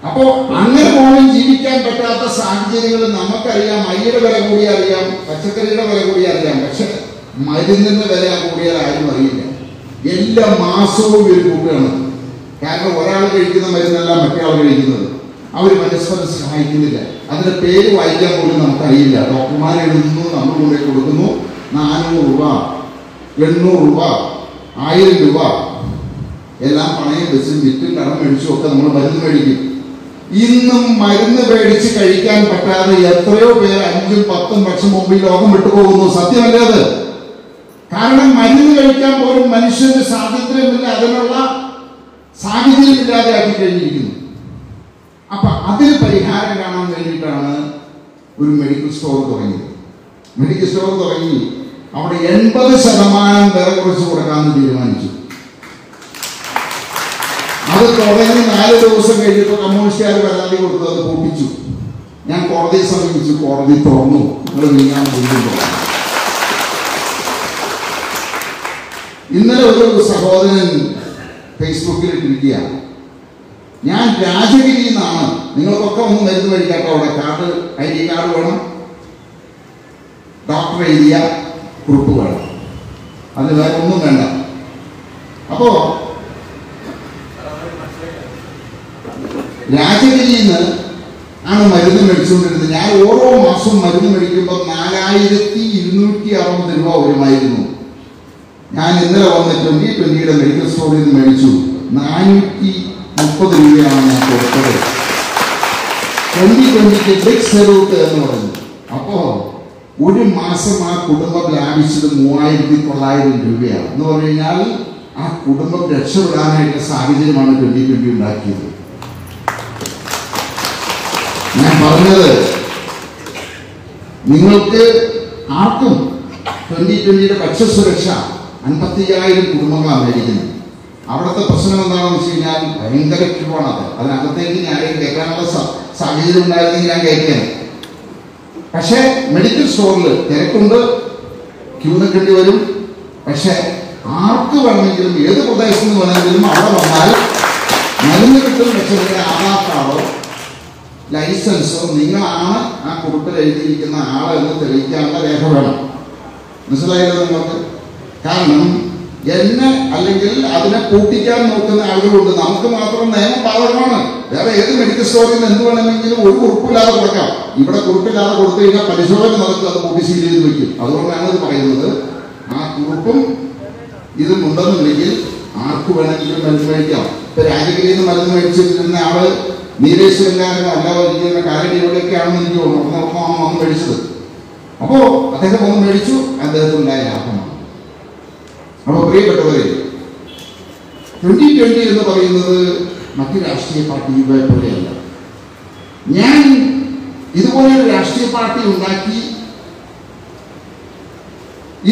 അപ്പോ അങ്ങനെ പോലും ജീവിക്കാൻ പറ്റാത്ത സാഹചര്യങ്ങൾ നമുക്കറിയാം. അരിയുടെ വില കൂടി അറിയാം. പച്ചക്കറിയുടെ വില കൂടി അറിയാം. പക്ഷെ മരുന്നിന്റെ വില കൂടിയാൽ ആരും അറിയില്ല. എല്ലാ മാസവും ഇവർ കൂട്ടുകയാണ്. കാരണം ഒരാൾ കഴിക്കുന്ന മരുന്നല്ല മറ്റേ ആൾ കഴിക്കുന്നത്. അവർ പരസ്പരം സഹായിക്കുന്നില്ല. അതിന്റെ പേര് വായിക്കാൻ പോലും നമുക്കറിയില്ല. ഡോക്ടർമാരെ എഴുതുന്നു നമ്മൾ കൂടെ കൊടുക്കുന്നു. നാനൂറ് രൂപ എണ്ണൂറ് രൂപ ആയിരം രൂപ. എല്ലാം പണയം വെച്ചും വിറ്റും കടം മേടിച്ചും ഒക്കെ നമ്മൾ മരുന്ന് മേടിക്കും. ഇന്നും മരുന്ന് പേടിച്ച് കഴിക്കാൻ പറ്റാതെ എത്രയോ പേർ അഞ്ചും പത്തും വർഷം മുമ്പ് ഈ ലോകം വിട്ടുപോകുന്നു. സത്യമല്ലേ അത്? കാരണം മരുന്ന് കഴിക്കാൻ പോലും മനുഷ്യന് സ്വാതന്ത്ര്യമില്ല അതിനുള്ള സാഹചര്യം ഇല്ലാതെ ആക്കി കഴിഞ്ഞിരിക്കുന്നു. അപ്പൊ അതിന് പരിഹാരം കാണാൻ വേണ്ടിയിട്ടാണ് ഒരു മെഡിക്കൽ സ്റ്റോർ തുടങ്ങിയത്. മെഡിക്കൽ സ്റ്റോർ തുടങ്ങി. അവിടെ എൺപത് ശതമാനം വില കുറച്ച് കൊടുക്കാമെന്ന് തീരുമാനിച്ചു. അത് തുടങ്ങി നാല് ദിവസം കഴിഞ്ഞപ്പോൾ കമ്മ്യൂണിസ്റ്റുകാർ പരാതി കൊടുത്തു അത് പൊട്ടിച്ചു. ഞാൻ കോടതിയെ സമീപിച്ചു. കോടതി തുറന്നു. നിങ്ങൾ നീങ്ങാൻ വീണ്ടും ഇന്നലെ ഒരു സഹോദരൻ ഫേസ്ബുക്കിൽ ഇട്ടിരിക്കുകയാണ്. ഞാൻ രാജഗിരിയിൽ നിന്നാണ്. നിങ്ങൾക്കൊക്കെ ഒന്ന് മരുന്ന് മേടിക്കാട്ടോ. അവിടെ കാർഡ് ഐ ഡി കാർഡ് വേണം. ഡോക്ടർ എഴുതിയ കുറിപ്പ് വേണം. അത് വേറെ ഒന്നും വേണ്ട. അപ്പോ രാജഗിരിയിൽ നിന്ന് ആണ് മരുന്ന് മേടിച്ചുകൊണ്ടിരുന്നത്. ഞാൻ ഓരോ മാസവും മരുന്ന് മേടിക്കുമ്പോൾ നാലായിരത്തി ഇരുന്നൂറ്റി അറുപത് രൂപ വരുമായിരുന്നു. ഞാൻ ഇന്നലെ വന്ന് ട്വന്റി ട്വന്റിയുടെ മെഡിക്കൽ സ്റ്റോറിൽ നിന്ന് മേടിച്ചു. നാനൂറ്റി മുപ്പത് രൂപയാണ് ഞാൻ കൊടുത്തത്. ട്വന്റി ട്വന്റിക്ക് ബിഗ് സെലൂട്ട് എന്ന് പറഞ്ഞു. അപ്പോ ഒരു മാസം ആ കുടുംബം ലാഭിച്ചത് മൂവായിരത്തി തൊള്ളായിരം രൂപയാണ്. എന്ന് പറഞ്ഞു കഴിഞ്ഞാൽ ആ കുടുംബം രക്ഷപ്പെടാനായിട്ടുള്ള സാഹചര്യമാണ് ട്വന്റി ട്വന്റി ഉണ്ടാക്കിയത്. ഞാൻ പറഞ്ഞത് നിങ്ങൾക്ക് ആർക്കും ട്വന്റി ട്വന്റിയുടെ ഭക്ഷ്യസുരക്ഷ അൻപത്തിയ്യായിരം കുടുംബങ്ങളാണ് മേടിക്കുന്നത്. അവിടുത്തെ പ്രശ്നം എന്താണെന്ന് വെച്ച് കഴിഞ്ഞാൽ ഭയങ്കര ക്യൂവാണ് അത് അതിനകത്തേക്ക് ഞാൻ കേൾക്കാനുള്ള സാഹചര്യം ഉണ്ടായിരുന്നെങ്കിൽ ഞാൻ കയറ്റിയാണ് പക്ഷേ മെഡിക്കൽ സ്റ്റോറിൽ തിരക്കുണ്ട് ക്യൂ നിൽക്കേണ്ടി വരും. പക്ഷേ ആർക്ക് വേണമെങ്കിലും ഏത് പ്രദേശത്ത് നിന്ന് വേണമെങ്കിലും അവിടെ വന്നാൽ മരുന്ന് കിട്ടും. പക്ഷേ നിങ്ങളുടെ ആധാർ കാർഡോ ലൈസൻസോ നിങ്ങളാണ് ആ കുറിപ്പിൽ എഴുതിയിരിക്കുന്ന ആളെന്ന് തെളിയിക്കാനുള്ള രേഖ വേണം. മനസ്സിലായത് നിങ്ങൾക്ക്? കാരണം എന്നെ അല്ലെങ്കിൽ അതിനെ കൂട്ടിക്കാൻ നോക്കുന്ന ആളുകളുണ്ട്. നമുക്ക് മാത്രം നിയമം ബാധകമാണ് വേറെ ഏത് മെഡിക്കൽ സ്റ്റോറിൽ നിന്ന് എന്ത് വേണമെങ്കിലും ഒരു കുറിപ്പില്ലാതെ കൊടുക്കാം. ഇവിടെ കുറിപ്പില്ലാതെ കൊടുത്തു കഴിഞ്ഞാൽ പരിശോധന നടക്കും. അത് കൂട്ടി സീൽ ചെയ്ത് വയ്ക്കും അതുകൊണ്ടാണ് ഇത് പറയുന്നത്. ആ കുറിപ്പും ഇതും ഉണ്ടെന്നുണ്ടെങ്കിൽ ആർക്ക് വേണമെങ്കിലും മരുന്ന് മേടിക്കാം ഇപ്പൊ രാജഗിരിയിൽ നിന്ന് മരുന്ന് മേടിച്ചിരുന്ന ആൾ നീലേശ്വരൻകാരനോ അല്ലാതെ ഇരിക്കുന്ന കാലടി എവിടെയൊക്കെയാണെന്ന് എനിക്ക് തോന്നുന്നു വന്ന് മേടിച്ചത്. അപ്പോ അദ്ദേഹം ഒന്ന് മേടിച്ചു അദ്ദേഹത്തിനുണ്ടായ ലാഭമാണ് അപ്പൊ പ്രിയപ്പെട്ടവരെ ട്വന്റി ട്വന്റി എന്ന് പറയുന്നത് മറ്റു രാഷ്ട്രീയ പാർട്ടികളെ പോലെയല്ല. ഞാൻ ഇതുപോലെ ഒരു രാഷ്ട്രീയ പാർട്ടി ഉണ്ടാക്കി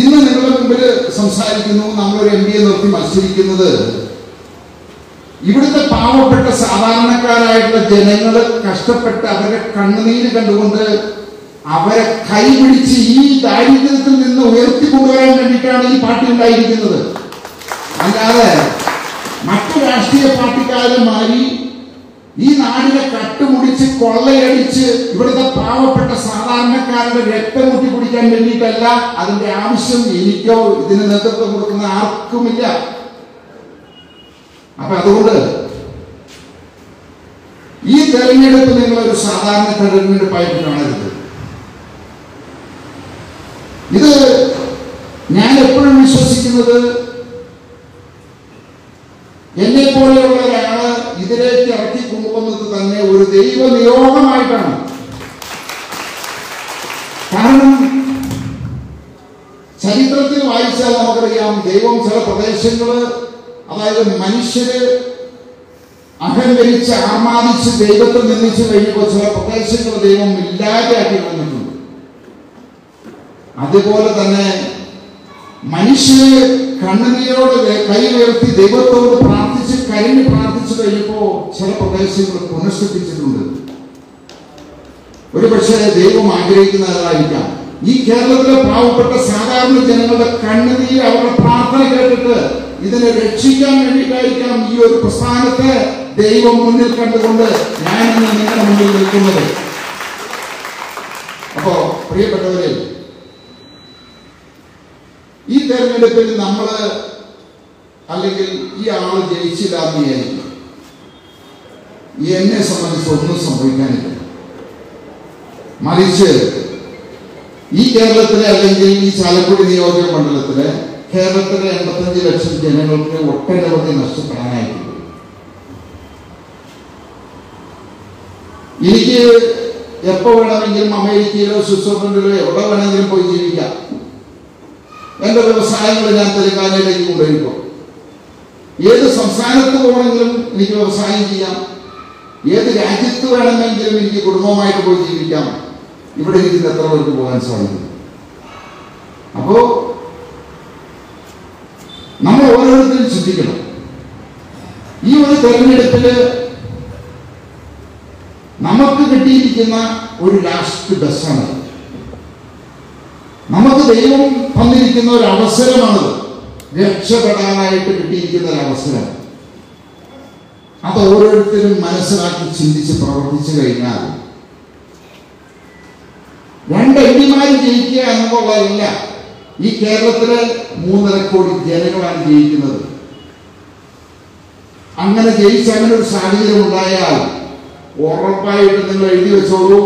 ഇന്ന് നിങ്ങളുടെ മുമ്പിൽ സംസാരിക്കുന്നു നമ്മളൊരു എം പിയെ നിർത്തി മത്സരിക്കുന്നത്. ഇവിടുത്തെ പാവപ്പെട്ട സാധാരണക്കാരായിട്ടുള്ള ജനങ്ങൾ കഷ്ടപ്പെട്ട് അവരുടെ കണ്ണുനീര് കണ്ടുകൊണ്ട് അവരെ കൈപിടിച്ച് ഈ ദാരിദ്ര്യത്തിൽ നിന്ന് ഉയർത്തിക്കൊണ്ടുവരാൻ വേണ്ടിയിട്ടാണ് ഈ പാർട്ടി ഉണ്ടായിരിക്കുന്നത്. അല്ലാതെ മറ്റു രാഷ്ട്രീയ പാർട്ടിക്കാരെ മാറി ഈ നാടിനെ കട്ടുമുടിച്ച് കൊള്ളയടിച്ച് ഇവിടുത്തെ പാവപ്പെട്ട സാധാരണക്കാരുടെ രക്തം കുത്തി കുടിക്കാൻ വേണ്ടിയിട്ടല്ല അതിന്റെ ആവശ്യം എനിക്കോ ഇതിന് നേതൃത്വം കൊടുക്കുന്ന ആർക്കുമില്ല. അപ്പൊ അതുകൊണ്ട് ഈ തെരഞ്ഞെടുപ്പ് നിങ്ങൾ ഒരു സാധാരണ തെരഞ്ഞെടുപ്പായിട്ട് കാണരുത്. ഇത് ഞാൻ എപ്പോഴും വിശ്വസിക്കുന്നത് എന്നെ പോലെയുള്ള ഇതിലേക്ക് ഇറക്കി കൊണ്ടുവന്നത് തന്നെ ഒരു ദൈവ നിയോഗമായിട്ടാണ് കാരണം ചരിത്രത്തിൽ വായിച്ചാൽ നമുക്കറിയാം ദൈവം ചില പ്രദേശങ്ങൾ അതായത് മനുഷ്യര് അഹങ്കരിച്ച് ആർമാദിച്ച് ദൈവത്തെ നിന്നിച്ചു കഴിയുമ്പോൾ ചില പ്രദേശങ്ങൾ ദൈവം ഇല്ലാതെയാക്കി വന്നിട്ടുണ്ട് അതുപോലെ തന്നെ മനുഷ്യര് കണ്ണുനീരോട് കൈ ഉയർത്തി ദൈവത്തോട് പ്രാർത്ഥിച്ച് കരഞ്ഞ് പ്രാർത്ഥിച്ചു കഴിയുമ്പോൾ ചില പ്രദേശങ്ങൾ പുനഃസൃഷ്ടിച്ചിട്ടുണ്ട്. ഒരു പക്ഷേ ദൈവം ആഗ്രഹിക്കുന്നതായിരിക്കാം ഈ കേരളത്തിലെ പാവപ്പെട്ട സാധാരണ ജനങ്ങളുടെ കണ്ണുനീർ അവരുടെ പ്രാർത്ഥന കേട്ടിട്ട് ഇതിനെ രക്ഷിക്കാൻ വേണ്ടിയിട്ടായിരിക്കാം ഈ ഒരു പ്രസ്ഥാനത്തെ ദൈവം മുന്നിൽ കണ്ടുകൊണ്ട് ഞാൻ നിങ്ങളുടെ മുന്നിൽ നിൽക്കുന്നത്. അപ്പോ പ്രിയപ്പെട്ടവരെ ഈ തെരഞ്ഞെടുപ്പിൽ നമ്മൾ അല്ലെങ്കിൽ ഈ ആൾ ജയിച്ചില്ല എന്ന് വിചാരിക്കും എന്നെ സംബന്ധിച്ച് ഒന്നും സംഭവിക്കാനില്ല. മറിച്ച് ഈ കേരളത്തിലെ അല്ലെങ്കിൽ ഈ ചാലക്കുടി നിയോജക മണ്ഡലത്തിലെ കേരളത്തിലെ എൺപത്തഞ്ച് ലക്ഷം ജനങ്ങൾക്ക് ഒട്ടനവധി നഷ്ടപ്പെടാനായിട്ടുണ്ട്. എനിക്ക് എപ്പോ വേണമെങ്കിലും അമേരിക്കയിലോ സ്വിറ്റ്സർലൻഡിലോ എവിടെ വേണമെങ്കിലും പോയി ജീവിക്കാം. എന്റെ വ്യവസായങ്ങൾ ഞാൻ തെലങ്കാനയിലേക്ക് കൊണ്ടുവരുമ്പോൾ ഏത് സംസ്ഥാനത്ത് പോകണമെങ്കിലും എനിക്ക് വ്യവസായം ചെയ്യാം. ഏത് രാജ്യത്ത് വേണമെങ്കിലും എനിക്ക് കുടുംബമായിട്ട് പോയി ജീവിക്കാം. ഇവിടെ ഇരിക്കുന്ന എത്ര പേർക്ക് പോകാൻ സാധിക്കും? അപ്പോ നമ്മൾ ഓരോരുത്തരും ചിന്തിക്കണം ഈ ഒരു തെരഞ്ഞെടുപ്പിൽ നമുക്ക് കിട്ടിയിരിക്കുന്ന ഒരു ലാസ്റ്റ് ബസ്സാണ് നമുക്ക് ദൈവം തന്നിരിക്കുന്ന ഒരു അവസരമാണ് രക്ഷപ്പെടാനായിട്ട് കിട്ടിയിരിക്കുന്ന ഒരു അവസരം. അത് ഓരോരുത്തരും മനസ്സിലാക്കി ചിന്തിച്ച് പ്രവർത്തിച്ചു കഴിഞ്ഞാൽ രണ്ട് എണ്ണിമാര് ജയിക്കുക എന്നുള്ളതല്ല ഈ കേരളത്തിലെ മൂന്നര കോടി ജനങ്ങളാണ് ജയിക്കുന്നത്. അങ്ങനെ ജയിച്ച അങ്ങനെ ഒരു സാഹചര്യം ഉണ്ടായാൽ ഉറപ്പായിട്ട് നിങ്ങൾ എഴുതി വെച്ചോളൂ.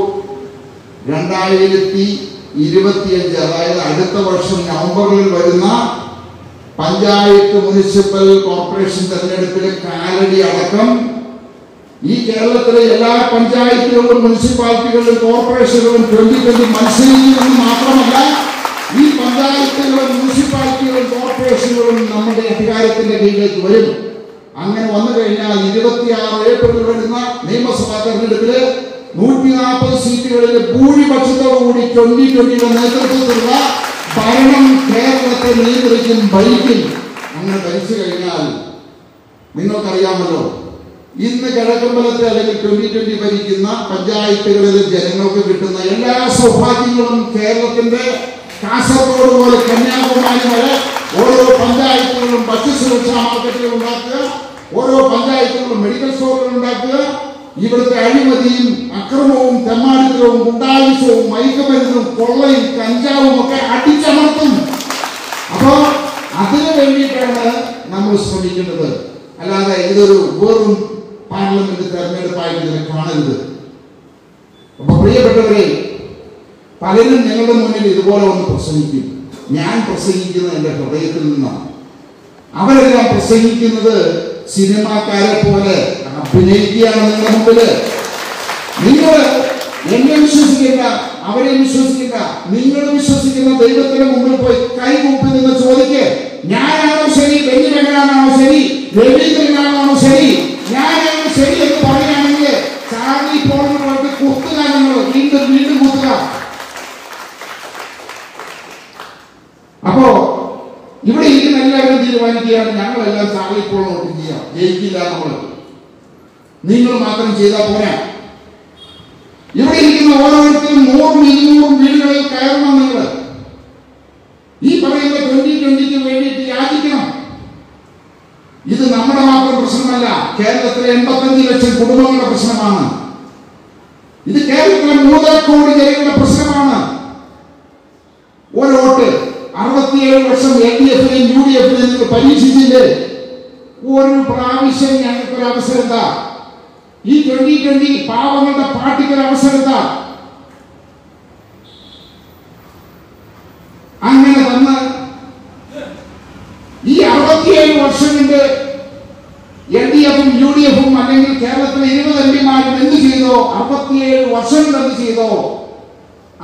രണ്ടായിരത്തി ഇരുപത്തിയഞ്ച് അതായത് അടുത്ത വർഷം നവംബറിൽ വരുന്ന പഞ്ചായത്ത് മുനിസിപ്പൽ കോർപ്പറേഷൻ തെരഞ്ഞെടുപ്പിലെ കാലടി അടക്കം ഈ കേരളത്തിലെ എല്ലാ പഞ്ചായത്തുകളിലും മുനിസിപ്പാലിറ്റികളിലും കോർപ്പറേഷനുകളും ട്വന്റി ട്വന്റി മത്സരിക്കുമെന്ന് മാത്രമല്ല ഈ പഞ്ചായത്തുകളും മുനിസിപ്പാലിറ്റികളും കോർപ്പറേഷനുകളും നമ്മുടെ അധികാരത്തിന്റെ കീഴിലേക്ക് വരും. അങ്ങനെ വന്നു കഴിഞ്ഞാൽ ഇരുപത്തിയാറ് ഏപ്രിൽ വരുന്ന നിയമസഭാ തെരഞ്ഞെടുപ്പിൽ നൂറ്റി നാൽപ്പത് സീറ്റുകളിലെ ഭൂരിപക്ഷത്തോടുകൂടി ട്വന്റി ട്വന്റിയുടെ നേതൃത്വത്തിലുള്ള ഭരണം കേരളത്തെ നിയന്ത്രിക്കും ഭരിക്കും. അങ്ങനെ ഭരിച്ചു കഴിഞ്ഞാൽ നിങ്ങൾക്കറിയാമല്ലോ ഇന്ന് കിഴക്കമ്പലത്തെ അല്ലെങ്കിൽ ട്വന്റി ട്വന്റി ഭരിക്കുന്ന പഞ്ചായത്തുകളിലെ ജനങ്ങൾക്ക് കിട്ടുന്ന എല്ലാ സൗഭാഗ്യങ്ങളും കേരളത്തിന്റെ കാസർഗോഡ് പോലെ കന്യാകുമാരി വരെ ഓരോ പഞ്ചായത്തുകളിലും ഭക്ഷ്യസുരക്ഷാ മാർക്കറ്റുകൾ ഉണ്ടാക്കുക ഓരോ പഞ്ചായത്തുകളിലും മെഡിക്കൽ സ്റ്റോറുകൾ ഉണ്ടാക്കുക ഇവിടുത്തെ അഴിമതിയും അക്രമവും തെമ്മാടിത്തരവും ഗുണ്ടായുസവും മയക്കുമരുന്നും കൊള്ളയും കഞ്ചാവും ഒക്കെ അടിച്ചമർത്തും. അപ്പോ അതിനു വേണ്ടിയിട്ടാണ് നമ്മൾ ശ്രമിക്കുന്നത്. അല്ലാതെ ഇതൊരു വെറും പാർലമെന്റ് തെരഞ്ഞെടുപ്പായിട്ട് ഇതിനെ കാണരുത്. അപ്പൊ പ്രിയപ്പെട്ടവരെ പലരും ഞങ്ങളുടെ മുന്നിൽ ഇതുപോലെ ഒന്ന് പ്രസംഗിക്കും. ഞാൻ പ്രസംഗിക്കുന്നത് എന്റെ ഹൃദയത്തിൽ നിന്നാണ്. അവരെല്ലാം പ്രസംഗിക്കുന്നത് സിനിമാക്കാരെ പോലെ അഭിനയിക്കുകയാണ് നിങ്ങളുടെ മുമ്പിൽ. നിങ്ങൾ എന്നെ അവരെ വിശ്വസിക്കേണ്ട നിങ്ങൾ വിശ്വസിക്കുന്ന ദൈവത്തിന്റെ മുമ്പിൽ പോയി കൈകൂപ്പി നിന്ന് ചോദിക്ക്. ഞാനാണോ ശരി? ബെഞ്ചമിനാണോ ശരി? രവീന്ദ്രനാണോ ശരി? ഞാനാണ് ശരി എന്ന് പറയുകയാണെങ്കിൽ ചാർലി പോയിട്ട് കുത്തുക നിങ്ങൾ. വീണ്ടും വീണ്ടും കുത്തുക. അപ്പോ ഇവിടെ ഇരിക്കുന്ന എല്ലാവരും തീരുമാനിക്കുകയാണ്. ഞങ്ങളെല്ലാം ചാർലി ചെയ്യാം ജയിക്കില്ല നമ്മൾ നിങ്ങൾ മാത്രം ചെയ്താൽ പോരാ. ഇവിടെ ഇരിക്കുന്ന ഓരോരുത്തരും നൂറും ഇരുന്നൂറും വീടുകളിൽ കയറണം നിങ്ങൾ. ഈ പറയുന്ന ട്വന്റി ട്വന്റിക്ക് വേണ്ടിയിട്ട് യാചിക്കണം. ഇത് നമ്മുടെ മാത്രം പ്രശ്നമല്ല. കേരളത്തിലെ എൺപത്തഞ്ച് ലക്ഷം കുടുംബങ്ങളുടെ പ്രശ്നമാണ്. ഇത് കേരളത്തിലെ മൂന്നര കോടി ജനങ്ങളുടെ പ്രശ്നമാണ്. ഒരോട്ട് അറുപത്തിയേഴ് വർഷം എൽ ഡി എഫിനെയും യു ഡി നിങ്ങൾ പരീക്ഷിച്ചില്ലേ? ഒരു പ്രാവശ്യം ഞങ്ങൾക്കൊരു അവസരം എന്താ? ഈ ട്വന്റി ട്വന്റി പാവങ്ങളുടെ പാർട്ടിക്കൊരു അവസരം എന്താ? അങ്ങനെ വന്ന് ഈ അറുപത്തിയേഴ് വർഷം കൊണ്ട് എൽ ഡി എഫും യു ഡി എഫും അല്ലെങ്കിൽ കേരളത്തിലെ ഇരുപത് എം പിമാരും എന്ത് ചെയ്തോ? അറുപത്തിയേഴ് വർഷം കൊണ്ട് എന്ത് ചെയ്തോ?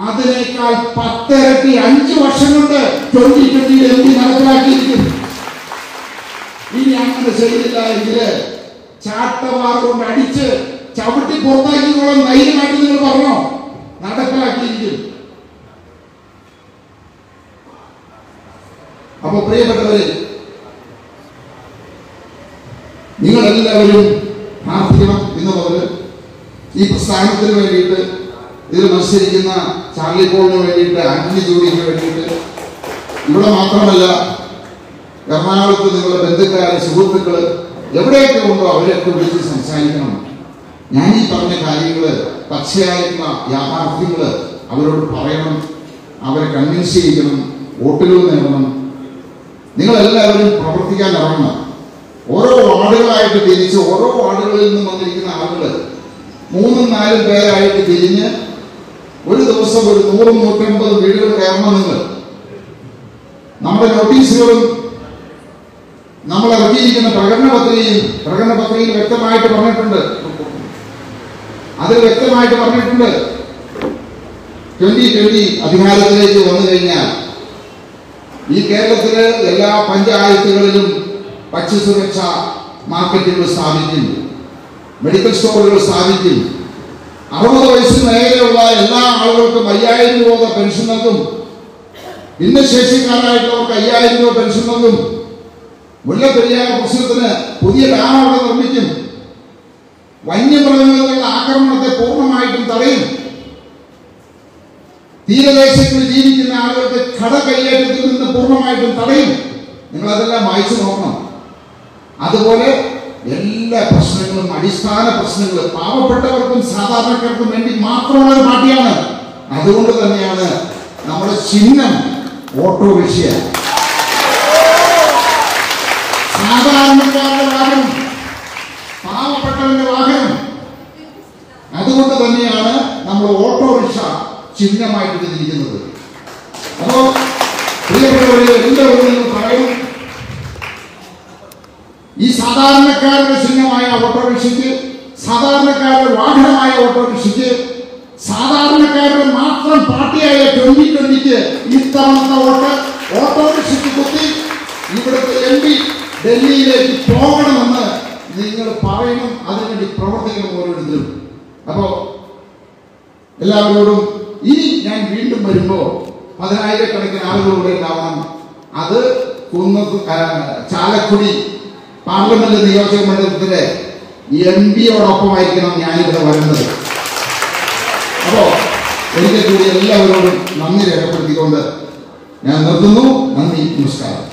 അതിനേക്കാൾ പത്തിരട്ടി അഞ്ച് വർഷം കൊണ്ട് ട്വന്റി ട്വന്റി എം പി നടപ്പിലാക്കിയിരിക്കുന്നു. ഇനി അങ്ങനെ ചെയ്തില്ല എങ്കിൽ ചാട്ടവാർ കൊണ്ട് അടിച്ച് ചവിട്ടി പുറത്താക്കിക്കോളം ധൈര്യമായിട്ട് നിങ്ങൾ പറഞ്ഞോ? നടപ്പിലാക്കിയിരിക്കും. അപ്പൊ പ്രിയപ്പെട്ടവര് നിങ്ങൾ എല്ലാവരും പ്രാർത്ഥിക്കണം എന്നുള്ളത് ഈ പ്രസ്ഥാനത്തിന് വേണ്ടിയിട്ട് ഇതിൽ മത്സരിക്കുന്ന ചാർലി പോളിന് വേണ്ടിയിട്ട് ആന്റണി ജോഡിക്ക് വേണ്ടിയിട്ട്. ഇവിടെ മാത്രമല്ല എറണാകുളത്ത് നിങ്ങളുടെ ബന്ധുക്കാര് സുഹൃത്തുക്കൾ എവിടെയൊക്കെ ഉണ്ടോ അവരെയൊക്കെ വിളിച്ച് സംസാരിക്കണം. ഞാൻ ഈ പറഞ്ഞ കാര്യങ്ങൾ പച്ചയായിട്ടുള്ള യാഥാർത്ഥ്യങ്ങൾ അവരോട് പറയണം അവരെ കൺവിൻസ് ചെയ്യിക്കണം വോട്ടുകൾ നേടണം. നിങ്ങൾ എല്ലാവരും പ്രവർത്തിക്കാൻ ഇറങ്ങണം. ഓരോ വാർഡുകളായിട്ട് തിരിച്ച് ഓരോ വാർഡുകളിൽ നിന്നും വന്നിരിക്കുന്ന ആളുകൾ മൂന്നും നാലും പേരായിട്ട് തിരിഞ്ഞ് ഒരു ദിവസം ഒരു നൂറും നൂറ്റമ്പത് വീടുകൾ കയറണം നിങ്ങൾ നമ്മുടെ നോട്ടീസുകളും നമ്മൾ ഇറക്കിയിരിക്കുന്ന പ്രകടന പത്രികയും പ്രകടന പത്രികയിൽ വ്യക്തമായിട്ട് പറഞ്ഞിട്ടുണ്ട്. അതിൽ വ്യക്തമായിട്ട് പറഞ്ഞിട്ടുണ്ട്. ട്വന്റി ട്വന്റി അധികാരത്തിലേക്ക് വന്നു കഴിഞ്ഞാൽ ഈ കേരളത്തിലെ എല്ലാ പഞ്ചായത്തുകളിലും ഭക്ഷ്യസുരക്ഷ മാർക്കറ്റുകൾ സ്ഥാപിക്കും. മെഡിക്കൽ സ്റ്റോറുകൾ സ്ഥാപിക്കും. അറുപത് വയസ്സിന് മേലെയുള്ള എല്ലാ ആളുകൾക്കും അയ്യായിരം രൂപ പെൻഷൻ നൽകും. ഭിന്നശേഷിക്കാരായിട്ടുള്ളവർക്ക് അയ്യായിരം രൂപ പെൻഷൻ നൽകും. മുല്ലപ്പെരിയാർ പ്രശ്നത്തിന് പുതിയ ഡാം അവിടെ നിർമ്മിക്കും. വന്യമൃഗങ്ങളുടെ ആക്രമണത്തെ പൂർണമായിട്ടും തടയും. തീരദേശങ്ങളിൽ ജീവിക്കുന്ന ആളുകൾക്ക് കട കൈയേറ്റത്തിൽ നിന്ന് പൂർണമായിട്ടും തടയും. നിങ്ങൾ അതെല്ലാം വായിച്ചു നോക്കണം. അതുപോലെ എല്ലാ പ്രശ്നങ്ങളും അടിസ്ഥാന പ്രശ്നങ്ങൾ പാവപ്പെട്ടവർക്കും സാധാരണക്കാർക്കും വേണ്ടി മാത്രമുള്ള ഒരു പാർട്ടിയാണ്. അതുകൊണ്ട് തന്നെയാണ് നമ്മുടെ ചിഹ്നം ഓട്ടോറിക്ഷ സാധാരണക്കാരുടെ വാഹനം പാവപ്പെട്ടവന്റെ വാഹനം. അതുകൊണ്ട് തന്നെയാണ് നമ്മൾ ഓട്ടോറിക്ഷ ചിഹ്നമായിട്ട് തിരിക്കുന്നത് അപ്പോ പ്രിയപ്പെട്ടവരെ എല്ലാവരും നിങ്ങൾ പറയണം ഈ സാധാരണക്കാരുടെ ചിഹ്നമായ ഓട്ടോറിക്ഷയ്ക്ക് സാധാരണക്കാരുടെ വാഹനമായ ഓട്ടോറിക്ഷയ്ക്ക് സാധാരണക്കാരുടെ മാത്രം പാർട്ടിയായ ട്വന്റി ട്വന്റിക്ക് ഇത്തവണത്തെ വോട്ട് ഓട്ടോറിക്ഷയ്ക്ക് കുത്തി ഇവിടുത്തെ എം പി ഡൽഹിയിലേക്ക് പോകണമെന്ന് നിങ്ങൾ പറയണം. അതിനുവേണ്ടി പ്രവർത്തിക്കണം ഓരോരുത്തരും. അപ്പോ എല്ലാവരോടും ഇനി ഞാൻ വീണ്ടും വരുമ്പോ പതിനായിരക്കണക്കിന് ആളുകളുടെ ഉണ്ടാവണം. അത് കുന്നത്ത് ആ, ചാലക്കുടി പാർലമെന്റ് നിയോജക മണ്ഡലത്തിലെ എം പിയോടൊപ്പമായിരിക്കണം ഞാനിവിടെ വരുന്നത്. അപ്പോ ഒരിക്കൽ കൂടി എല്ലാവരോടും നന്ദി രേഖപ്പെടുത്തിക്കൊണ്ട് ഞാൻ നിർത്തുന്നു. നന്ദി നമസ്കാരം.